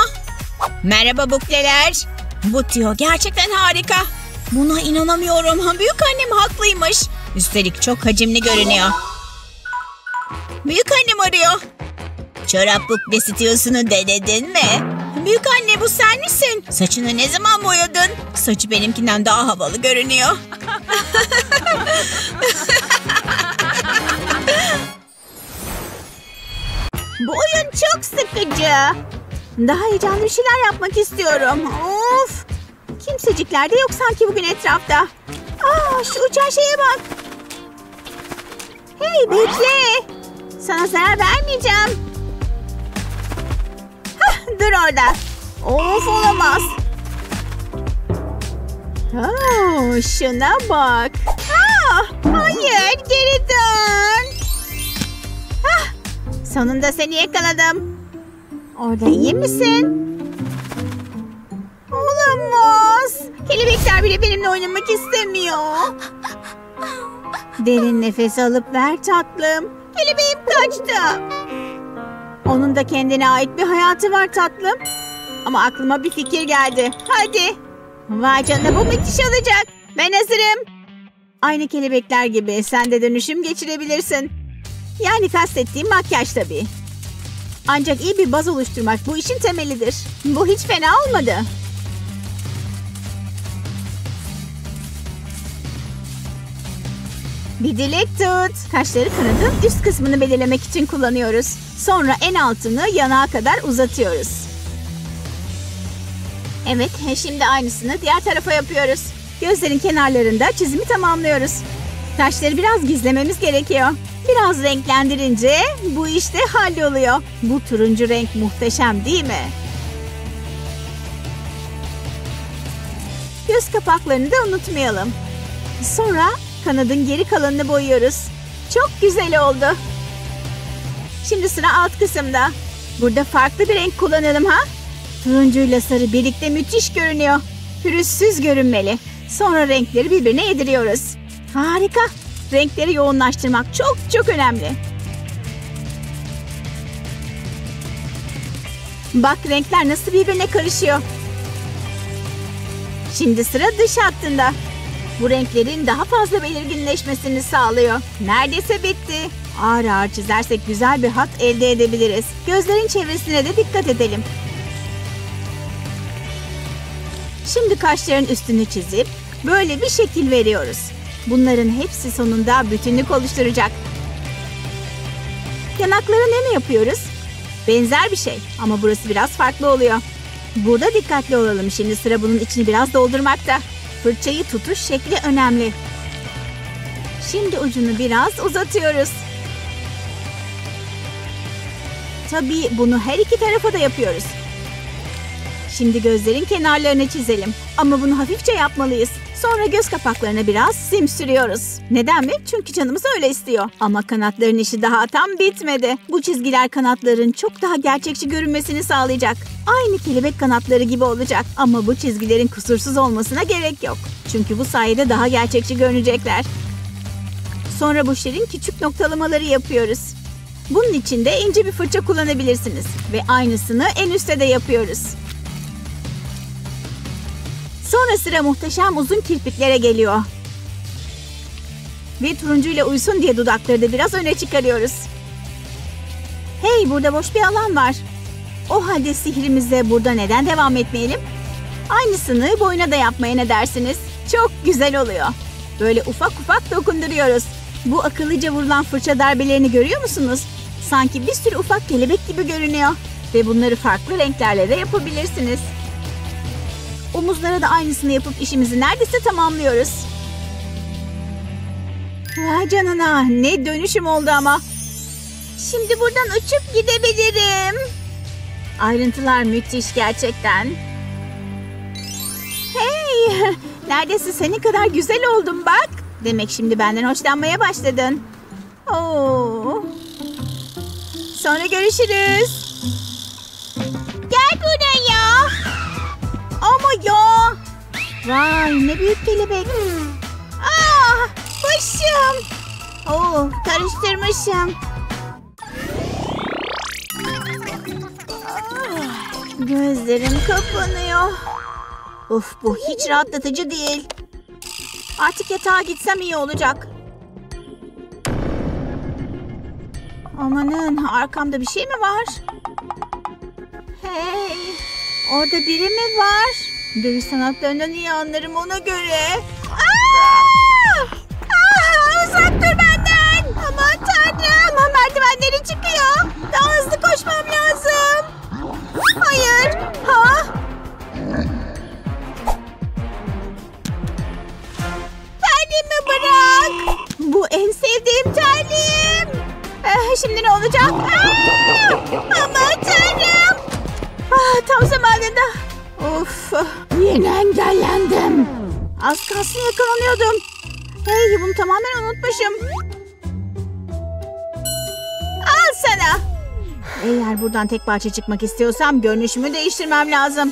Merhaba bukleler. Bu tüyo gerçekten harika. Buna inanamıyorum. Büyük annem haklıymış. Üstelik çok hacimli görünüyor. Büyük annem arıyor. Çorap buklesi tüyosunu denedin mi? Büyük anne bu sen misin? Saçını ne zaman boyadın? Saçı benimkinden daha havalı görünüyor. Bu oyun çok sıkıcı. Daha heyecanlı bir şeyler yapmak istiyorum. Of! Kimsecikler de yok sanki bugün etrafta. Aa, şu uçan şeye bak. Hey bekle. Sana zarar vermeyeceğim. Hah, dur orada. Of olamaz. Oh, şuna bak. Ah, hayır geri dön. Ah, sonunda seni yakaladım. Orada iyi misin? Olamaz. Kelebekler bile benimle oynamak istemiyor. Derin nefes alıp ver tatlım. Kelebeğim kaçtı. Onun da kendine ait bir hayatı var tatlım. Ama aklıma bir fikir geldi. Hadi. Vay canına bu müthiş olacak. Ben hazırım. Aynı kelebekler gibi sen de dönüşüm geçirebilirsin. Yani kastettiğim makyaj tabii. Ancak iyi bir baz oluşturmak bu işin temelidir. Bu hiç fena olmadı. Bir dilek tut. Kaşları kanadın üst kısmını belirlemek için kullanıyoruz. Sonra en altını yanağa kadar uzatıyoruz. Evet, şimdi aynısını diğer tarafa yapıyoruz. Gözlerin kenarlarında çizimi tamamlıyoruz. Kaşları biraz gizlememiz gerekiyor. Biraz renklendirince bu işte halloluyor. Bu turuncu renk muhteşem değil mi? Göz kapaklarını da unutmayalım. Sonra kanadın geri kalanını boyuyoruz. Çok güzel oldu. Şimdi sıra alt kısımda. Burada farklı bir renk kullanalım ha? Turuncuyla sarı birlikte müthiş görünüyor. Pürüzsüz görünmeli. Sonra renkleri birbirine yediriyoruz. Harika. Renkleri yoğunlaştırmak çok çok önemli. Bak renkler nasıl birbirine karışıyor. Şimdi sıra dış hattında. Bu renklerin daha fazla belirginleşmesini sağlıyor. Neredeyse bitti. Ağır ağır çizersek güzel bir hat elde edebiliriz. Gözlerin çevresine de dikkat edelim. Şimdi kaşların üstünü çizip böyle bir şekil veriyoruz. Bunların hepsi sonunda bütünlük oluşturacak. Yanaklara ne mi yapıyoruz? Benzer bir şey ama burası biraz farklı oluyor. Burada dikkatli olalım. Şimdi sıra bunun içini biraz doldurmakta. Fırçayı tutuş şekli önemli. Şimdi ucunu biraz uzatıyoruz. Tabii bunu her iki tarafa da yapıyoruz. Şimdi gözlerin kenarlarını çizelim. Ama bunu hafifçe yapmalıyız. Sonra göz kapaklarına biraz sim sürüyoruz. Neden mi? Çünkü canımız öyle istiyor. Ama kanatların işi daha tam bitmedi. Bu çizgiler kanatların çok daha gerçekçi görünmesini sağlayacak. Aynı kelebek kanatları gibi olacak. Ama bu çizgilerin kusursuz olmasına gerek yok. Çünkü bu sayede daha gerçekçi görünecekler. Sonra bu şirin küçük noktalamaları yapıyoruz. Bunun için de ince bir fırça kullanabilirsiniz. Ve aynısını en üstte de yapıyoruz. Sonra sıra muhteşem uzun kirpiklere geliyor. Ve turuncuyla uysun diye dudakları da biraz öne çıkarıyoruz. Hey burada boş bir alan var. O halde sihrimize burada neden devam etmeyelim? Aynısını boyuna da yapmaya ne dersiniz? Çok güzel oluyor. Böyle ufak ufak dokunduruyoruz. Bu akıllıca vurulan fırça darbelerini görüyor musunuz? Sanki bir sürü ufak kelebek gibi görünüyor. Ve bunları farklı renklerle de yapabilirsiniz. Omuzlara da aynısını yapıp işimizi neredeyse tamamlıyoruz. Vay canına ne dönüşüm oldu ama. Şimdi buradan uçup gidebilirim. Ayrıntılar müthiş gerçekten. Hey! Neredeyse senin kadar güzel oldum bak. Demek şimdi benden hoşlanmaya başladın. Oo. Sonra görüşürüz. Gel buraya. Ama ya. Vay ne büyük kelebek. Ah başım. Oo karıştırmışım. Ah, Gözlerim kapanıyor. Of bu hiç rahatlatıcı değil. Artık yatağa gitsem iyi olacak. Amanın arkamda bir şey mi var? Hey orada biri mi var? Dövüş sanatlarından iyi anlarım ona göre. Aa! Aa, uzak dur benden. Aman tanrım. Aman merdivenleri çıkıyor. Daha hızlı koşmam lazım. Hayır. Ha? Terliğimi bırak. Bu en sevdiğim terliğim. Eh, şimdi ne olacak? Aa! Aman tanrım. Ah, tam zamanında. Of. Yine engellendim. Az kalsın yakalanıyordum. Hey bunu tamamen unutmuşum. Al sana. Eğer buradan tek parça çıkmak istiyorsam görünüşümü değiştirmem lazım.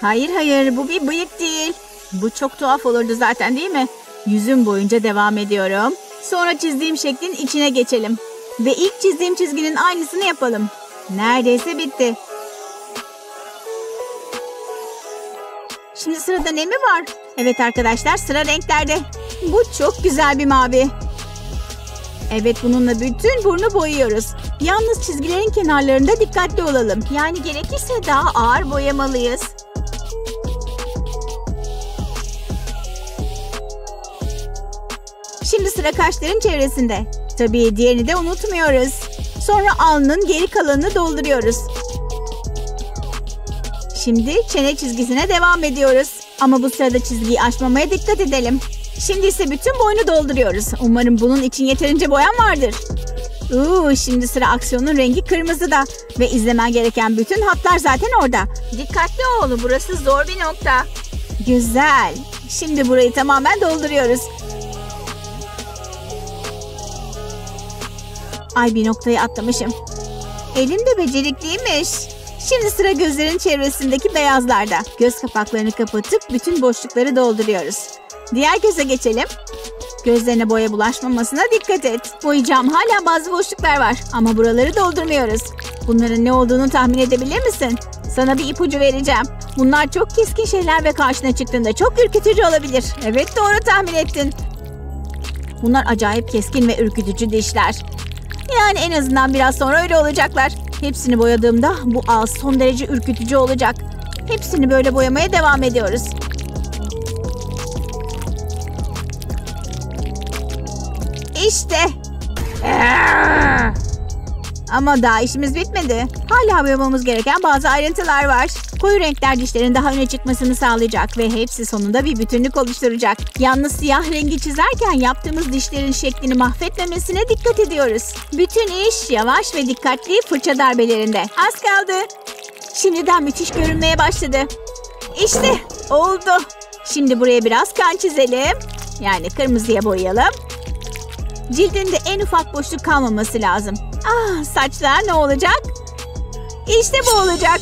Hayır hayır bu bir bıyık değil. Bu çok tuhaf olurdu zaten değil mi? Yüzüm boyunca devam ediyorum. Sonra çizdiğim şeklin içine geçelim. Ve ilk çizdiğim çizginin aynısını yapalım. Neredeyse bitti. Şimdi sırada ne mi var? Evet arkadaşlar sıra renklerde. Bu çok güzel bir mavi. Evet bununla bütün burnu boyuyoruz. Yalnız çizgilerin kenarlarında dikkatli olalım. Yani gerekirse daha ağır boyamalıyız. Şimdi sıra kaşların çevresinde. Tabii diğerini de unutmuyoruz. Sonra alnın geri kalanını dolduruyoruz. Şimdi çene çizgisine devam ediyoruz. Ama bu sırada çizgiyi aşmamaya dikkat edelim. Şimdi ise bütün boynu dolduruyoruz. Umarım bunun için yeterince boyan vardır. Uuu, şimdi sıra aksiyonun rengi kırmızıda. Ve izlemen gereken bütün hatlar zaten orada. Dikkatli ol, burası zor bir nokta. Güzel. Şimdi burayı tamamen dolduruyoruz. Ay bir noktayı atlamışım. Elim de becerikliymiş. Şimdi sıra gözlerin çevresindeki beyazlarda. Göz kapaklarını kapatıp bütün boşlukları dolduruyoruz. Diğer göze geçelim. Gözlerine boya bulaşmamasına dikkat et. Boyayacağım hala bazı boşluklar var ama buraları doldurmuyoruz. Bunların ne olduğunu tahmin edebilir misin? Sana bir ipucu vereceğim. Bunlar çok keskin şeyler ve karşına çıktığında çok ürkütücü olabilir. Evet doğru tahmin ettin. Bunlar acayip keskin ve ürkütücü dişler. Yani en azından biraz sonra öyle olacaklar. Hepsini boyadığımda bu ağız son derece ürkütücü olacak. Hepsini böyle boyamaya devam ediyoruz. İşte. Ama daha işimiz bitmedi. Hala boyamamız gereken bazı ayrıntılar var. Koyu renkler dişlerin daha öne çıkmasını sağlayacak ve hepsi sonunda bir bütünlük oluşturacak. Yalnız siyah rengi çizerken yaptığımız dişlerin şeklini mahvetmemesine dikkat ediyoruz. Bütün iş yavaş ve dikkatli fırça darbelerinde. Az kaldı. Şimdiden müthiş görünmeye başladı. İşte oldu. Şimdi buraya biraz kan çizelim. Yani kırmızıya boyayalım. Cildinde en ufak boşluk kalmaması lazım. Ah saçlar ne olacak? İşte bu olacak.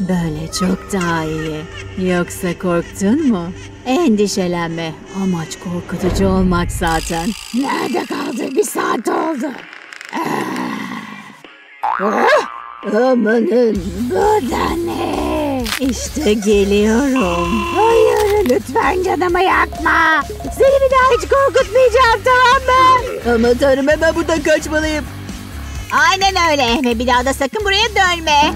Böyle çok daha iyi. Yoksa korktun mu? Endişelenme. Amaç korkutucu olmak zaten. Nerede kaldı? Bir saat oldu. Ah, amanın bu da ne? İşte geliyorum. Hayır Lütfen canımı yakma. Seni bir daha hiç korkutmayacağım tamam mı? Aman tanrım hemen buradan kaçmalıyım. Aynen öyle ve bir daha da sakın buraya dönme.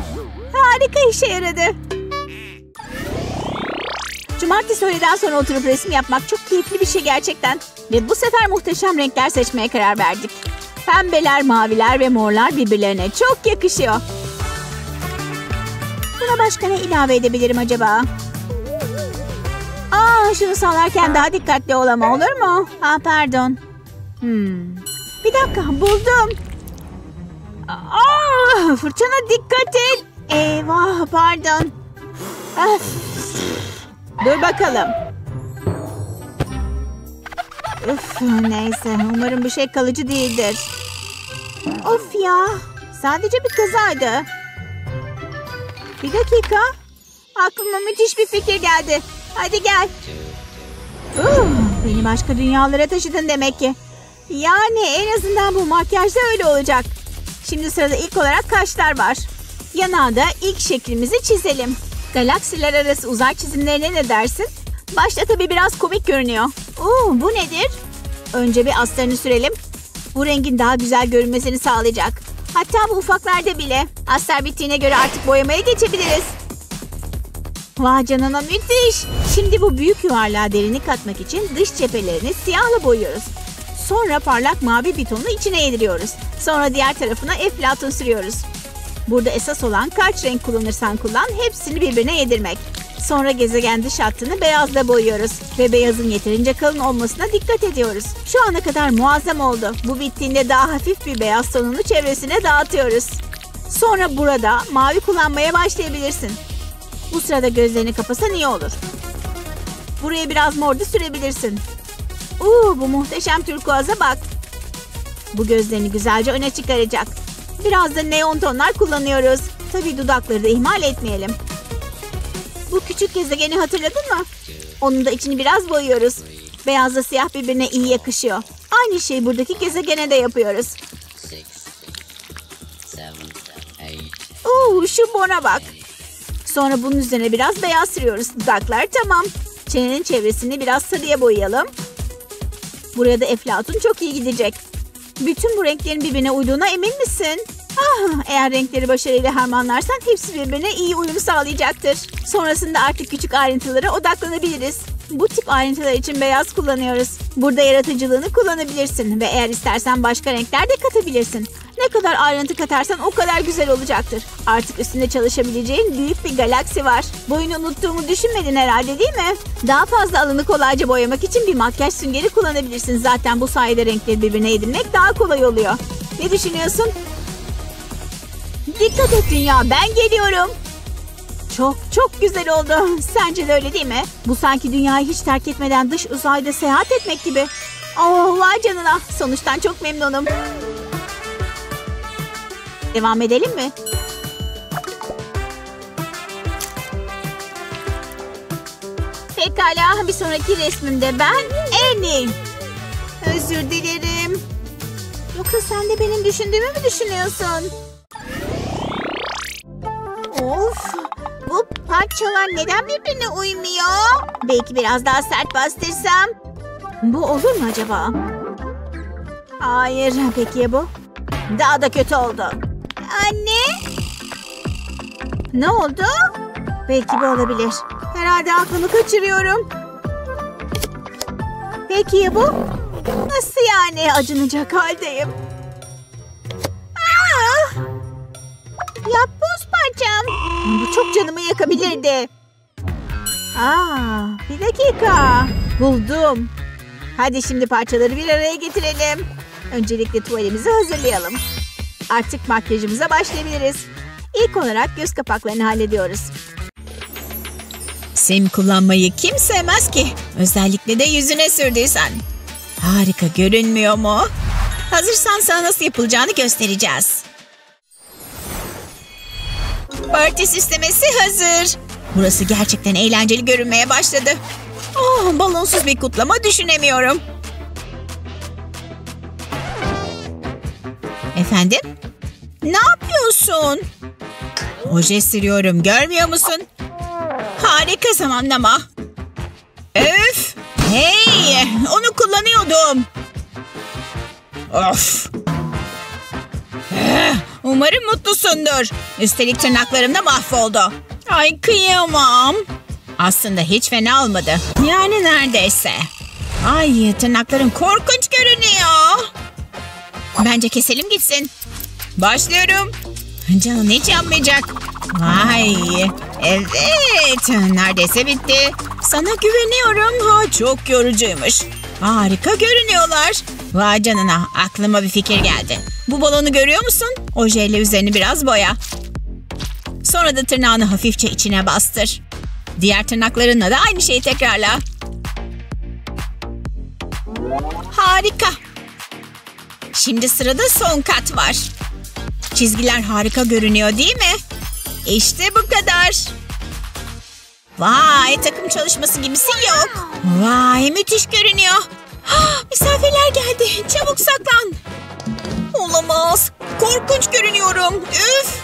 Harika işe yaradı. Cumartesi öğleden sonra oturup resim yapmak çok keyifli bir şey gerçekten. Ve bu sefer muhteşem renkler seçmeye karar verdik. Pembeler, maviler ve morlar birbirlerine çok yakışıyor. Başka ne ilave edebilirim acaba? Aa, şunu sallarken daha dikkatli ol ama olur mu? Ah pardon. Hmm. Bir dakika buldum. Aa, fırçana dikkat et. Eyvah pardon. Öf. Dur bakalım. Üf, neyse umarım bir şey kalıcı değildir. Of ya. Sadece bir kazaydı. Bir dakika. Aklıma müthiş bir fikir geldi. Hadi gel. Uh, beni başka dünyalara taşıdın demek ki. Yani en azından bu makyajda öyle olacak. Şimdi sırada ilk olarak kaşlar var. Yanağa ilk şeklimizi çizelim. Galaksiler arası uzay çizimlerine ne dersin? Başta tabii biraz komik görünüyor. Oo, bu nedir? Önce bir astarını sürelim. Bu rengin daha güzel görünmesini sağlayacak. Hatta bu ufaklarda bile. Astar bittiğine göre artık boyamaya geçebiliriz. Vay canına müthiş. Şimdi bu büyük yuvarlığa derinlik katmak için dış cephelerini siyahla boyuyoruz. Sonra parlak mavi bitonu içine yediriyoruz. Sonra diğer tarafına eflatun sürüyoruz. Burada esas olan kaç renk kullanırsan kullan hepsini birbirine yedirmek. Sonra gezegen dış hattını beyazla boyuyoruz. Ve beyazın yeterince kalın olmasına dikkat ediyoruz. Şu ana kadar muazzam oldu. Bu bittiğinde daha hafif bir beyaz tonunu çevresine dağıtıyoruz. Sonra burada mavi kullanmaya başlayabilirsin. Bu sırada gözlerini kapasan iyi olur. Buraya biraz mor da sürebilirsin. Uuu bu muhteşem turkuaza bak. Bu gözlerini güzelce öne çıkaracak. Biraz da neon tonlar kullanıyoruz. Tabii dudakları da ihmal etmeyelim. Bu küçük gezegeni hatırladın mı? Onun da içini biraz boyuyoruz. Beyazla siyah birbirine iyi yakışıyor. Aynı şeyi buradaki gezegene de yapıyoruz. Oo, şu bona bak. Sonra bunun üzerine biraz beyaz sürüyoruz. Dudaklar tamam. Çenenin çevresini biraz sarıya boyayalım. Buraya da eflatun çok iyi gidecek. Bütün bu renklerin birbirine uyduğuna emin misin? Ah, eğer renkleri başarıyla harmanlarsan hepsi birbirine iyi uyum sağlayacaktır. Sonrasında artık küçük ayrıntılara odaklanabiliriz. Bu tip ayrıntılar için beyaz kullanıyoruz. Burada yaratıcılığını kullanabilirsin ve eğer istersen başka renkler de katabilirsin. Ne kadar ayrıntı katarsan o kadar güzel olacaktır. Artık üstünde çalışabileceğin büyük bir galaksi var. Boyunu unuttuğumu düşünmedin herhalde değil mi? Daha fazla alanı kolayca boyamak için bir makyaj süngeri kullanabilirsin. Zaten bu sayede renkleri birbirine yedirmek daha kolay oluyor. Ne düşünüyorsun? Dikkat et dünya ben geliyorum. Çok çok güzel oldu. Sence de öyle değil mi? Bu sanki dünyayı hiç terk etmeden dış uzayda seyahat etmek gibi. Oh vay canına. Sonuçtan çok memnunum. Devam edelim mi? Pekala bir sonraki resmimde ben Annie. Özür dilerim. Yoksa sen de benim düşündüğümü mü düşünüyorsun? Parçalar neden birbirine uymuyor? Belki biraz daha sert bastırsam. Bu olur mu acaba? Hayır. Peki ya bu? Daha da kötü oldu. Anne? Ne oldu? Belki bu olabilir. Herhalde aklımı kaçırıyorum. Peki ya bu? Nasıl yani? Acınacak haldeyim. Ah! Yapboz parçam. Bu çok canımı yakabilirdi. Aa, bir dakika. Buldum. Hadi şimdi parçaları bir araya getirelim. Öncelikle tuvalimizi hazırlayalım. Artık makyajımıza başlayabiliriz. İlk olarak göz kapaklarını hallediyoruz. Sim kullanmayı kim sevmez ki? Özellikle de yüzüne sürdüysen. Harika görünmüyor mu? Hazırsan sana nasıl yapılacağını göstereceğiz. Parti süslemesi hazır. Burası gerçekten eğlenceli görünmeye başladı. Oh, balonsuz bir kutlama düşünemiyorum. Efendim? Ne yapıyorsun? Oje sürüyorum görmüyor musun? Harika zamanlama. Öf! Hey! Onu kullanıyordum. Of! Eh, Umarım mutlusundur. Üstelik tırnaklarım da mahvoldu. Ay kıyamam. Aslında hiç fena olmadı. Yani neredeyse. Ay tırnaklarım korkunç görünüyor. Bence keselim gitsin. Başlıyorum. Canın hiç yanmayacak. Vay. Evet. Neredeyse bitti. Sana güveniyorum. Ha, çok yorucuymuş. Harika görünüyorlar. Vay canına. Aklıma bir fikir geldi. Bu balonu görüyor musun? Ojeyle üzerini biraz boya. Sonra da tırnağını hafifçe içine bastır. Diğer tırnaklarınla da aynı şeyi tekrarla. Harika. Şimdi sırada son kat var. Çizgiler harika görünüyor değil mi? İşte bu kadar. Vay takım çalışması gibisi yok. Vay müthiş görünüyor. Ah, misafirler geldi. Çabuk saklan. Olamaz. Korkunç görünüyorum. Üf.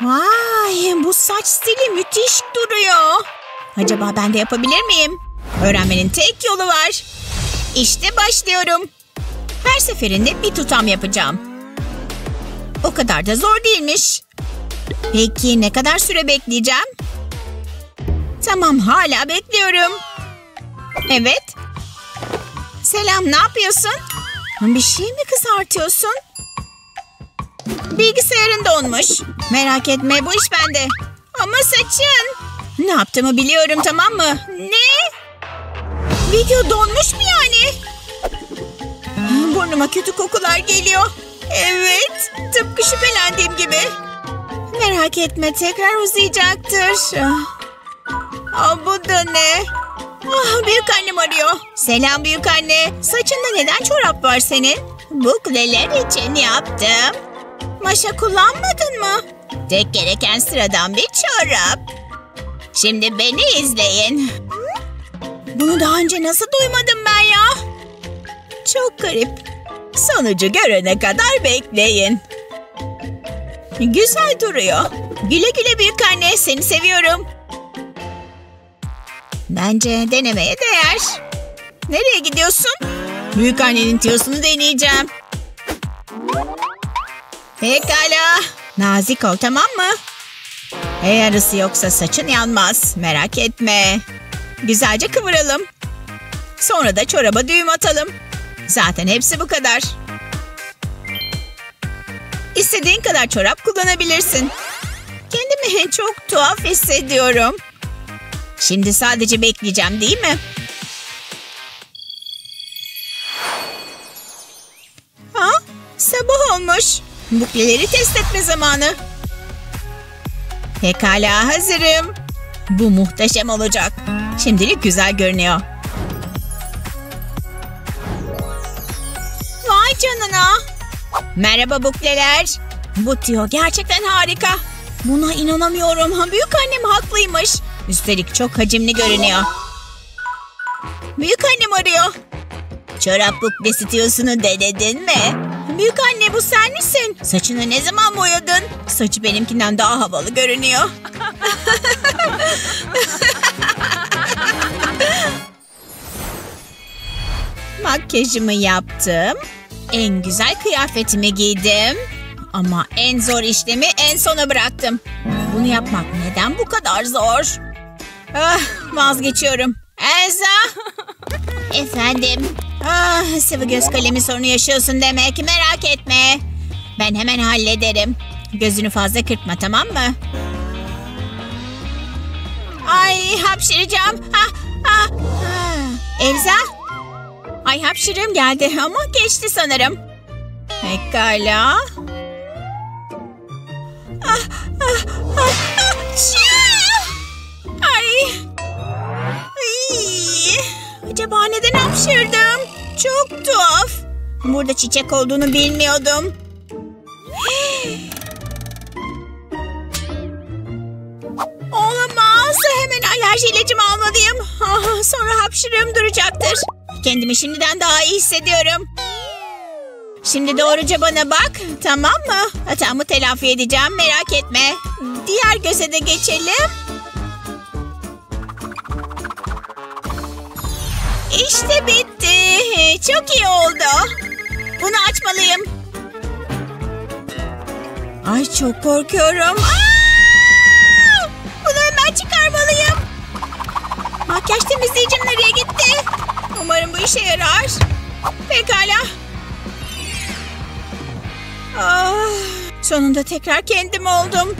Vay bu saç stili müthiş duruyor. Acaba ben de yapabilir miyim? Öğrenmenin tek yolu var. İşte başlıyorum. Her seferinde bir tutam yapacağım. O kadar da zor değilmiş. Peki ne kadar süre bekleyeceğim? Tamam hala bekliyorum. Evet. Selam ne yapıyorsun? Bir şey mi kızartıyorsun? Bilgisayarın donmuş. Merak etme bu iş bende. Ama saçın. Ne yaptığımı biliyorum tamam mı? Ne? Video donmuş mu yani? Burnuma kötü kokular geliyor. Evet, tıpkı şüphelendiğim gibi. Merak etme, tekrar uzayacaktır. Aa, bu da ne? Ah, büyük annem arıyor. Selam büyük anne. Saçında neden çorap var senin? Bukleler için yaptım. Maşa kullanmadın mı? Tek gereken sıradan bir çorap. Şimdi beni izleyin. Bunu daha önce nasıl duymadım ben ya? Çok garip. Sonucu görene kadar bekleyin. Güzel duruyor. Güle güle büyük anne seni seviyorum. Bence denemeye değer. Nereye gidiyorsun? Büyük annenin tiyosunu deneyeceğim. Pekala. Nazik ol tamam mı? Eğer ısı yoksa saçın yanmaz. Merak etme. Güzelce kıvıralım. Sonra da çoraba düğüm atalım. Zaten hepsi bu kadar. İstediğin kadar çorap kullanabilirsin. Kendimi çok tuhaf hissediyorum. Şimdi sadece bekleyeceğim değil mi? Ha? Sabah olmuş. Bukleleri test etme zamanı. Pekala hazırım. Bu muhteşem olacak. Şimdilik güzel görünüyor. Vay canına. Merhaba bukleler. Bu tüyo gerçekten harika. Buna inanamıyorum. Büyük annem haklıymış. Üstelik çok hacimli görünüyor. Büyük annem arıyor. Çorap buklesi tiyosunu denedin mi? Büyük anne bu sen misin? Saçını ne zaman boyadın? Saçı benimkinden daha havalı görünüyor. Makyajımı yaptım. En güzel kıyafetimi giydim. Ama en zor işlemi en sona bıraktım. Bunu yapmak neden bu kadar zor? Ah, vazgeçiyorum. Elsa! Efendim. Ah, sıvı göz kalemi sorunu yaşıyorsun demek. Merak etme. Ben hemen hallederim. Gözünü fazla kırpma tamam mı? Ay hapşıracağım. Ah, ah, ah. Elsa? Ay hapşırığım geldi ama geçti sanırım. Pekala. Ah, ah, ah, ah, çiğ! Ay. Ay. Acaba neden hapşırdım? Çok tuhaf. Burada çiçek olduğunu bilmiyordum. Olamaz. Hemen alerji ilacımı almalıyım. Ah, sonra hapşırığım duracaktır. Kendimi şimdiden daha iyi hissediyorum. Şimdi doğruca bana bak. Tamam mı? Hatamı telafi edeceğim. Merak etme. Diğer göze de geçelim. İşte bitti. Çok iyi oldu. Bunu açmalıyım. Ay çok korkuyorum. Aa! Bunu hemen çıkarmalıyım. Makyaj temizleyicim nereye gitti? Umarım bu işe yarar. Pekala. Ah, sonunda tekrar kendim oldum.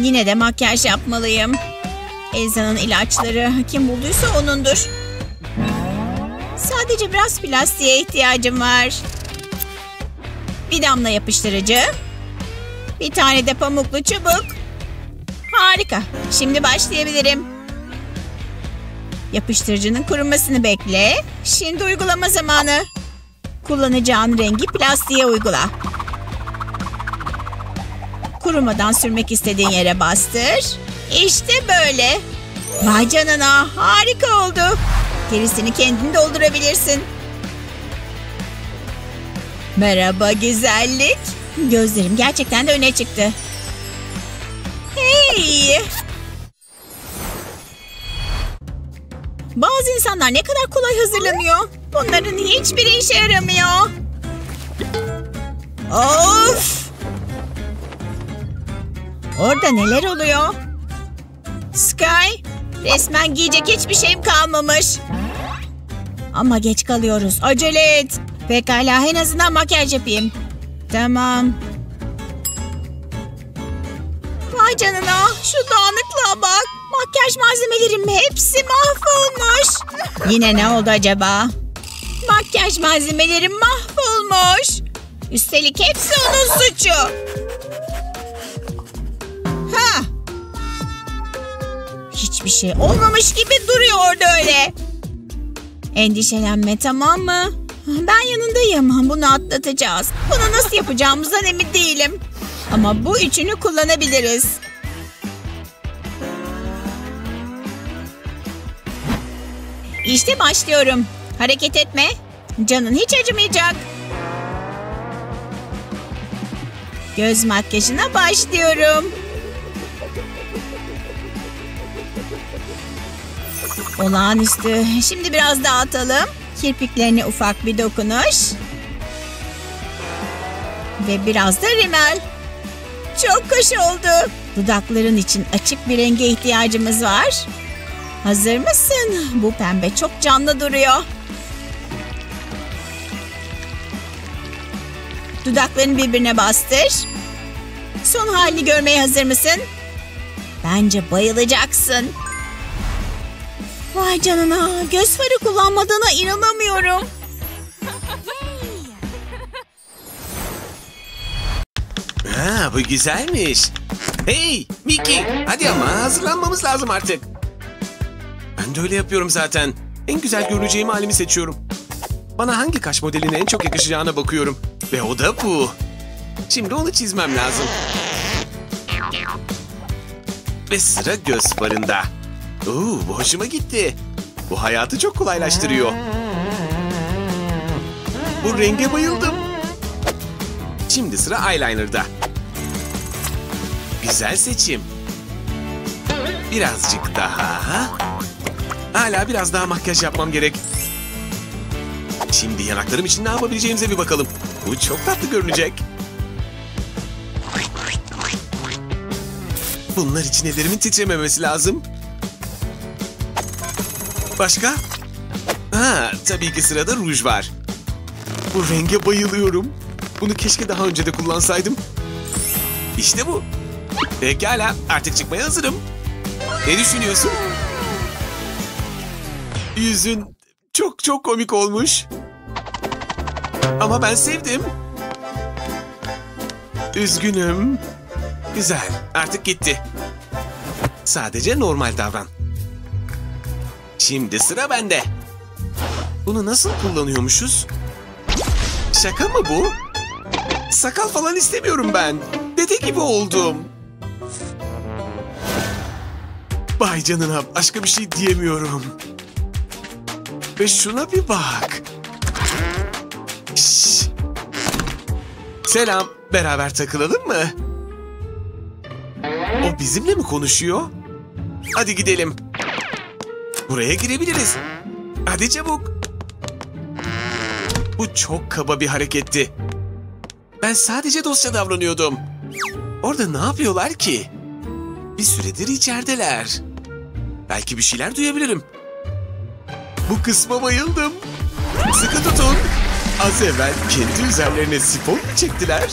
Yine de makyaj yapmalıyım. Elza'nın ilaçları kim bulduysa onundur. Sadece biraz plastiğe ihtiyacım var. Bir damla yapıştırıcı. Bir tane de pamuklu çubuk. Harika. Şimdi başlayabilirim. Yapıştırıcının kurumasını bekle. Şimdi uygulama zamanı. Kullanacağın rengi plastiğe uygula. Kurumadan sürmek istediğin yere bastır. İşte böyle. Vay canına harika oldu. Gerisini kendin doldurabilirsin. Merhaba güzellik. Gözlerim gerçekten de öne çıktı. Hey! Bazı insanlar ne kadar kolay hazırlanıyor. Bunların hiçbiri işe yaramıyor. Of! Orada neler oluyor? Sky, resmen giyecek hiçbir şeyim kalmamış. Ama geç kalıyoruz. Acele et. Pekala en azından makyaj yapayım. Tamam. Vay canına şu dağınıklığa bak. Makyaj malzemelerim hepsi mahvolmuş. Yine ne oldu acaba? Makyaj malzemelerim mahvolmuş. Üstelik hepsi onun suçu. Ha. Hiçbir şey olmamış gibi duruyordu öyle. Endişelenme tamam mı? Ben yanındayım. Bunu atlatacağız. Bunu nasıl yapacağımızdan emin değilim. Ama bu üçünü kullanabiliriz. İşte başlıyorum. Hareket etme. Canın hiç acımayacak. Göz makyajına başlıyorum. Olağanüstü. Şimdi biraz dağıtalım. Kirpiklerine ufak bir dokunuş. Ve biraz da rimel. Çok hoş oldu. Dudakların için açık bir renge ihtiyacımız var. Hazır mısın? Bu pembe çok canlı duruyor. Dudaklarını birbirine bastır. Son halini görmeye hazır mısın? Bence bayılacaksın. Vay canına göz farı kullanmadığına inanamıyorum. Ha, bu güzelmiş. Hey Mickey hadi ama hazırlanmamız lazım artık. Ben de öyle yapıyorum zaten. En güzel görüneceğim halimi seçiyorum. Bana hangi kaş modeline en çok yakışacağına bakıyorum. Ve o da bu. Şimdi onu çizmem lazım. Ve sıra göz farında. Oo, bu hoşuma gitti. Bu hayatı çok kolaylaştırıyor. Bu renge bayıldım. Şimdi sıra eyeliner'da. Güzel seçim. Birazcık daha. Hala biraz daha makyaj yapmam gerek. Şimdi yanaklarım için ne yapabileceğimize bir bakalım. Bu çok tatlı görünecek. Bunlar için ellerimin titrememesi lazım. Başka? Ha, tabii ki sırada ruj var. Bu renge bayılıyorum. Bunu keşke daha önce de kullansaydım. İşte bu. Pekala, artık çıkmaya hazırım. Ne düşünüyorsun? Yüzün çok çok komik olmuş. Ama ben sevdim. Üzgünüm. Güzel, artık gitti. Sadece normal davran. Şimdi sıra bende. Bunu nasıl kullanıyormuşuz? Şaka mı bu? Sakal falan istemiyorum ben. Dede gibi oldum. Vay canına başka bir şey diyemiyorum. Ve şuna bir bak. Şş. Selam, beraber takılalım mı? O bizimle mi konuşuyor? Hadi gidelim. Buraya girebiliriz. Hadi çabuk. Bu çok kaba bir hareketti. Ben sadece dostça davranıyordum. Orada ne yapıyorlar ki? Bir süredir içerideler. Belki bir şeyler duyabilirim. Bu kısma bayıldım. Sıkı tutun. Az evvel kendi üzerlerine sifon mu çektiler?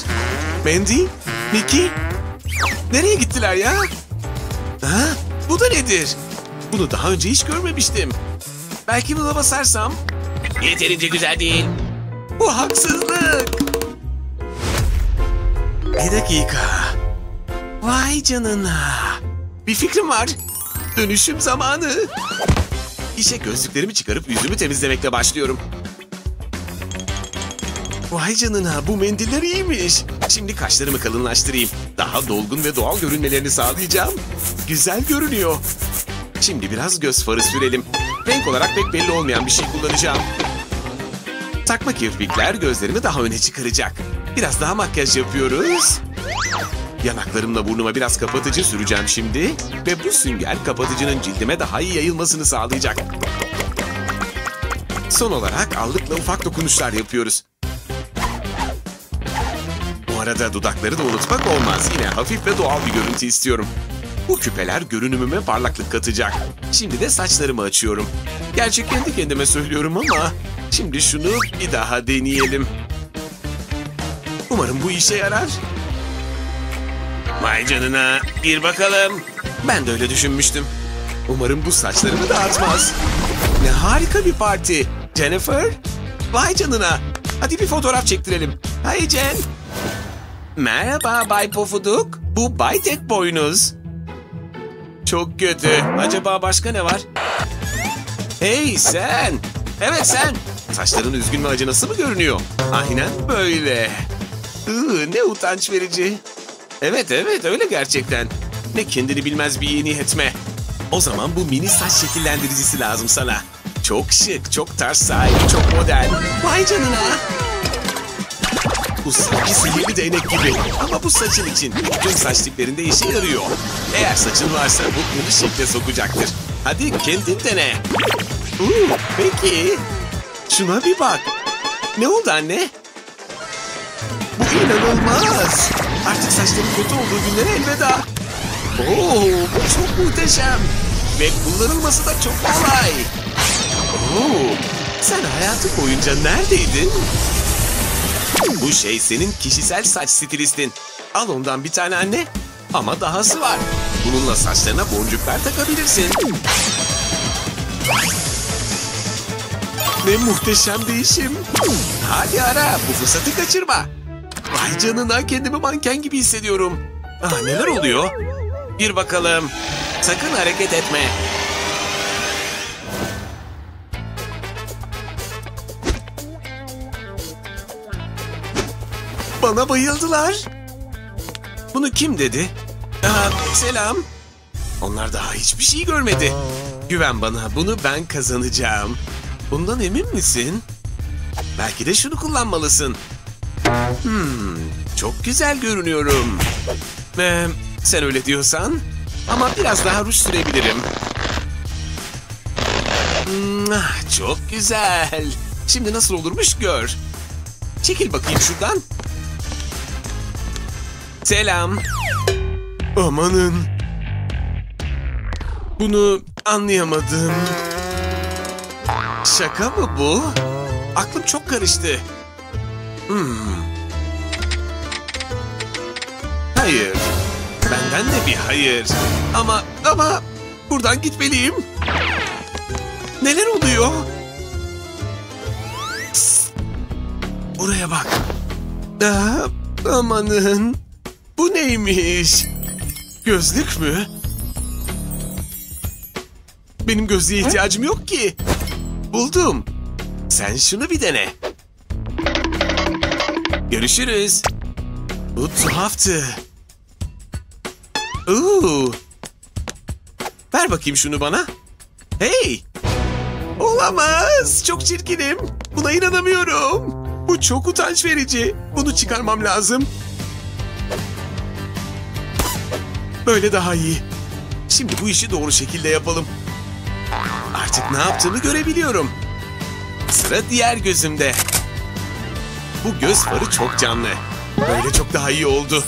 Mandy, Mickey, nereye gittiler ya? Ha, bu da nedir? Bunu daha önce hiç görmemiştim. Belki buna basarsam... Yeterince güzel değil. Bu haksızlık. Bir dakika. Vay canına. Bir fikrim var. Dönüşüm zamanı. İşe gözlüklerimi çıkarıp yüzümü temizlemekle başlıyorum. Vay canına bu mendiller iyiymiş. Şimdi kaşlarımı kalınlaştırayım. Daha dolgun ve doğal görünmelerini sağlayacağım. Güzel görünüyor. Şimdi biraz göz farı sürelim. Renk olarak pek belli olmayan bir şey kullanacağım. Takma kirpikler gözlerimi daha öne çıkaracak. Biraz daha makyaj yapıyoruz. Yanaklarımla burnuma biraz kapatıcı süreceğim şimdi. Ve bu sünger kapatıcının cildime daha iyi yayılmasını sağlayacak. Son olarak allıkla ufak dokunuşlar yapıyoruz. Bu arada dudakları da unutmak olmaz. Yine hafif ve doğal bir görüntü istiyorum. Bu küpeler görünümüme parlaklık katacak. Şimdi de saçlarımı açıyorum. Gerçi kendi kendime söylüyorum ama... Şimdi şunu bir daha deneyelim. Umarım bu işe yarar. Vay canına. Gir bakalım. Ben de öyle düşünmüştüm. Umarım bu saçlarımı dağıtmaz. Ne harika bir parti. Jennifer. Vay canına. Hadi bir fotoğraf çektirelim. Hay Jen. Merhaba Bay Pofuduk. Bu Bay Tek Boynuz. Çok kötü. Acaba başka ne var? Hey sen. Evet sen. Saçların üzgün ve acınası mı görünüyor? Aynen böyle. Iı, ne utanç verici. Evet evet öyle gerçekten. Ne kendini bilmez bir yeni etme. O zaman bu mini saç şekillendiricisi lazım sana. Çok şık, çok tarz sahibi, çok modern. Vay canına. Bu sanki sihirli değnek gibi. Ama bu saçın için tüm saç tiplerinde işe yarıyor. Eğer saçın varsa bu bunu şekle sokacaktır. Hadi kendin dene. Uuu, peki. Şuna bir bak. Ne oldu anne? Bu inanılmaz. Artık saçların kötü olduğu günlere elveda. Oo, bu çok muhteşem. Ve kullanılması da çok kolay. Oo, sen hayatın boyunca neredeydin? Bu şey senin kişisel saç stilistin. Al ondan bir tane anne. Ama dahası var. Bununla saçlarına boncuklar takabilirsin. Ne muhteşem değişim. Hadi ara bu fırsatı kaçırma. Vay canına kendimi manken gibi hissediyorum. Ah neler oluyor? Bir bakalım. Sakın hareket etme. Bana bayıldılar. Bunu kim dedi? Aa, selam. Onlar daha hiçbir şey görmedi. Güven bana bunu ben kazanacağım. Bundan emin misin? Belki de şunu kullanmalısın. Hmm, çok güzel görünüyorum. Ee, sen öyle diyorsan. Ama biraz daha ruj sürebilirim. Hmm, ah, çok güzel. Şimdi nasıl olurmuş gör. Çekil bakayım şuradan. Selam. Amanın. Bunu anlayamadım. Şaka mı bu? Aklım çok karıştı. Hmm. Hayır. Benden de bir hayır. Ama ama buradan gitmeliyim. Neler oluyor? Psst. Oraya bak. Aa, amanın. Bu neymiş? Gözlük mü? Benim gözlüğe ihtiyacım yok ki. Buldum. Sen şunu bir dene. Görüşürüz. Bu tuhaftı. Oo. Ver bakayım şunu bana. Hey! Olamaz. Çok çirkinim. Buna inanamıyorum. Bu çok utanç verici. Bunu çıkarmam lazım. Böyle daha iyi. Şimdi bu işi doğru şekilde yapalım. Artık ne yaptığımı görebiliyorum. Sıra diğer gözümde. Bu göz farı çok canlı. Böyle çok daha iyi oldu.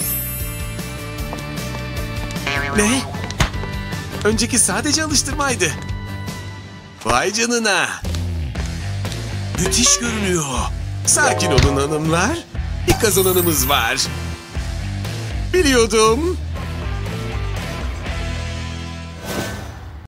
Ne? Önceki sadece alıştırmaydı. Vay canına. Müthiş görünüyor. Sakin olun hanımlar. Bir kazananımız var. Biliyordum.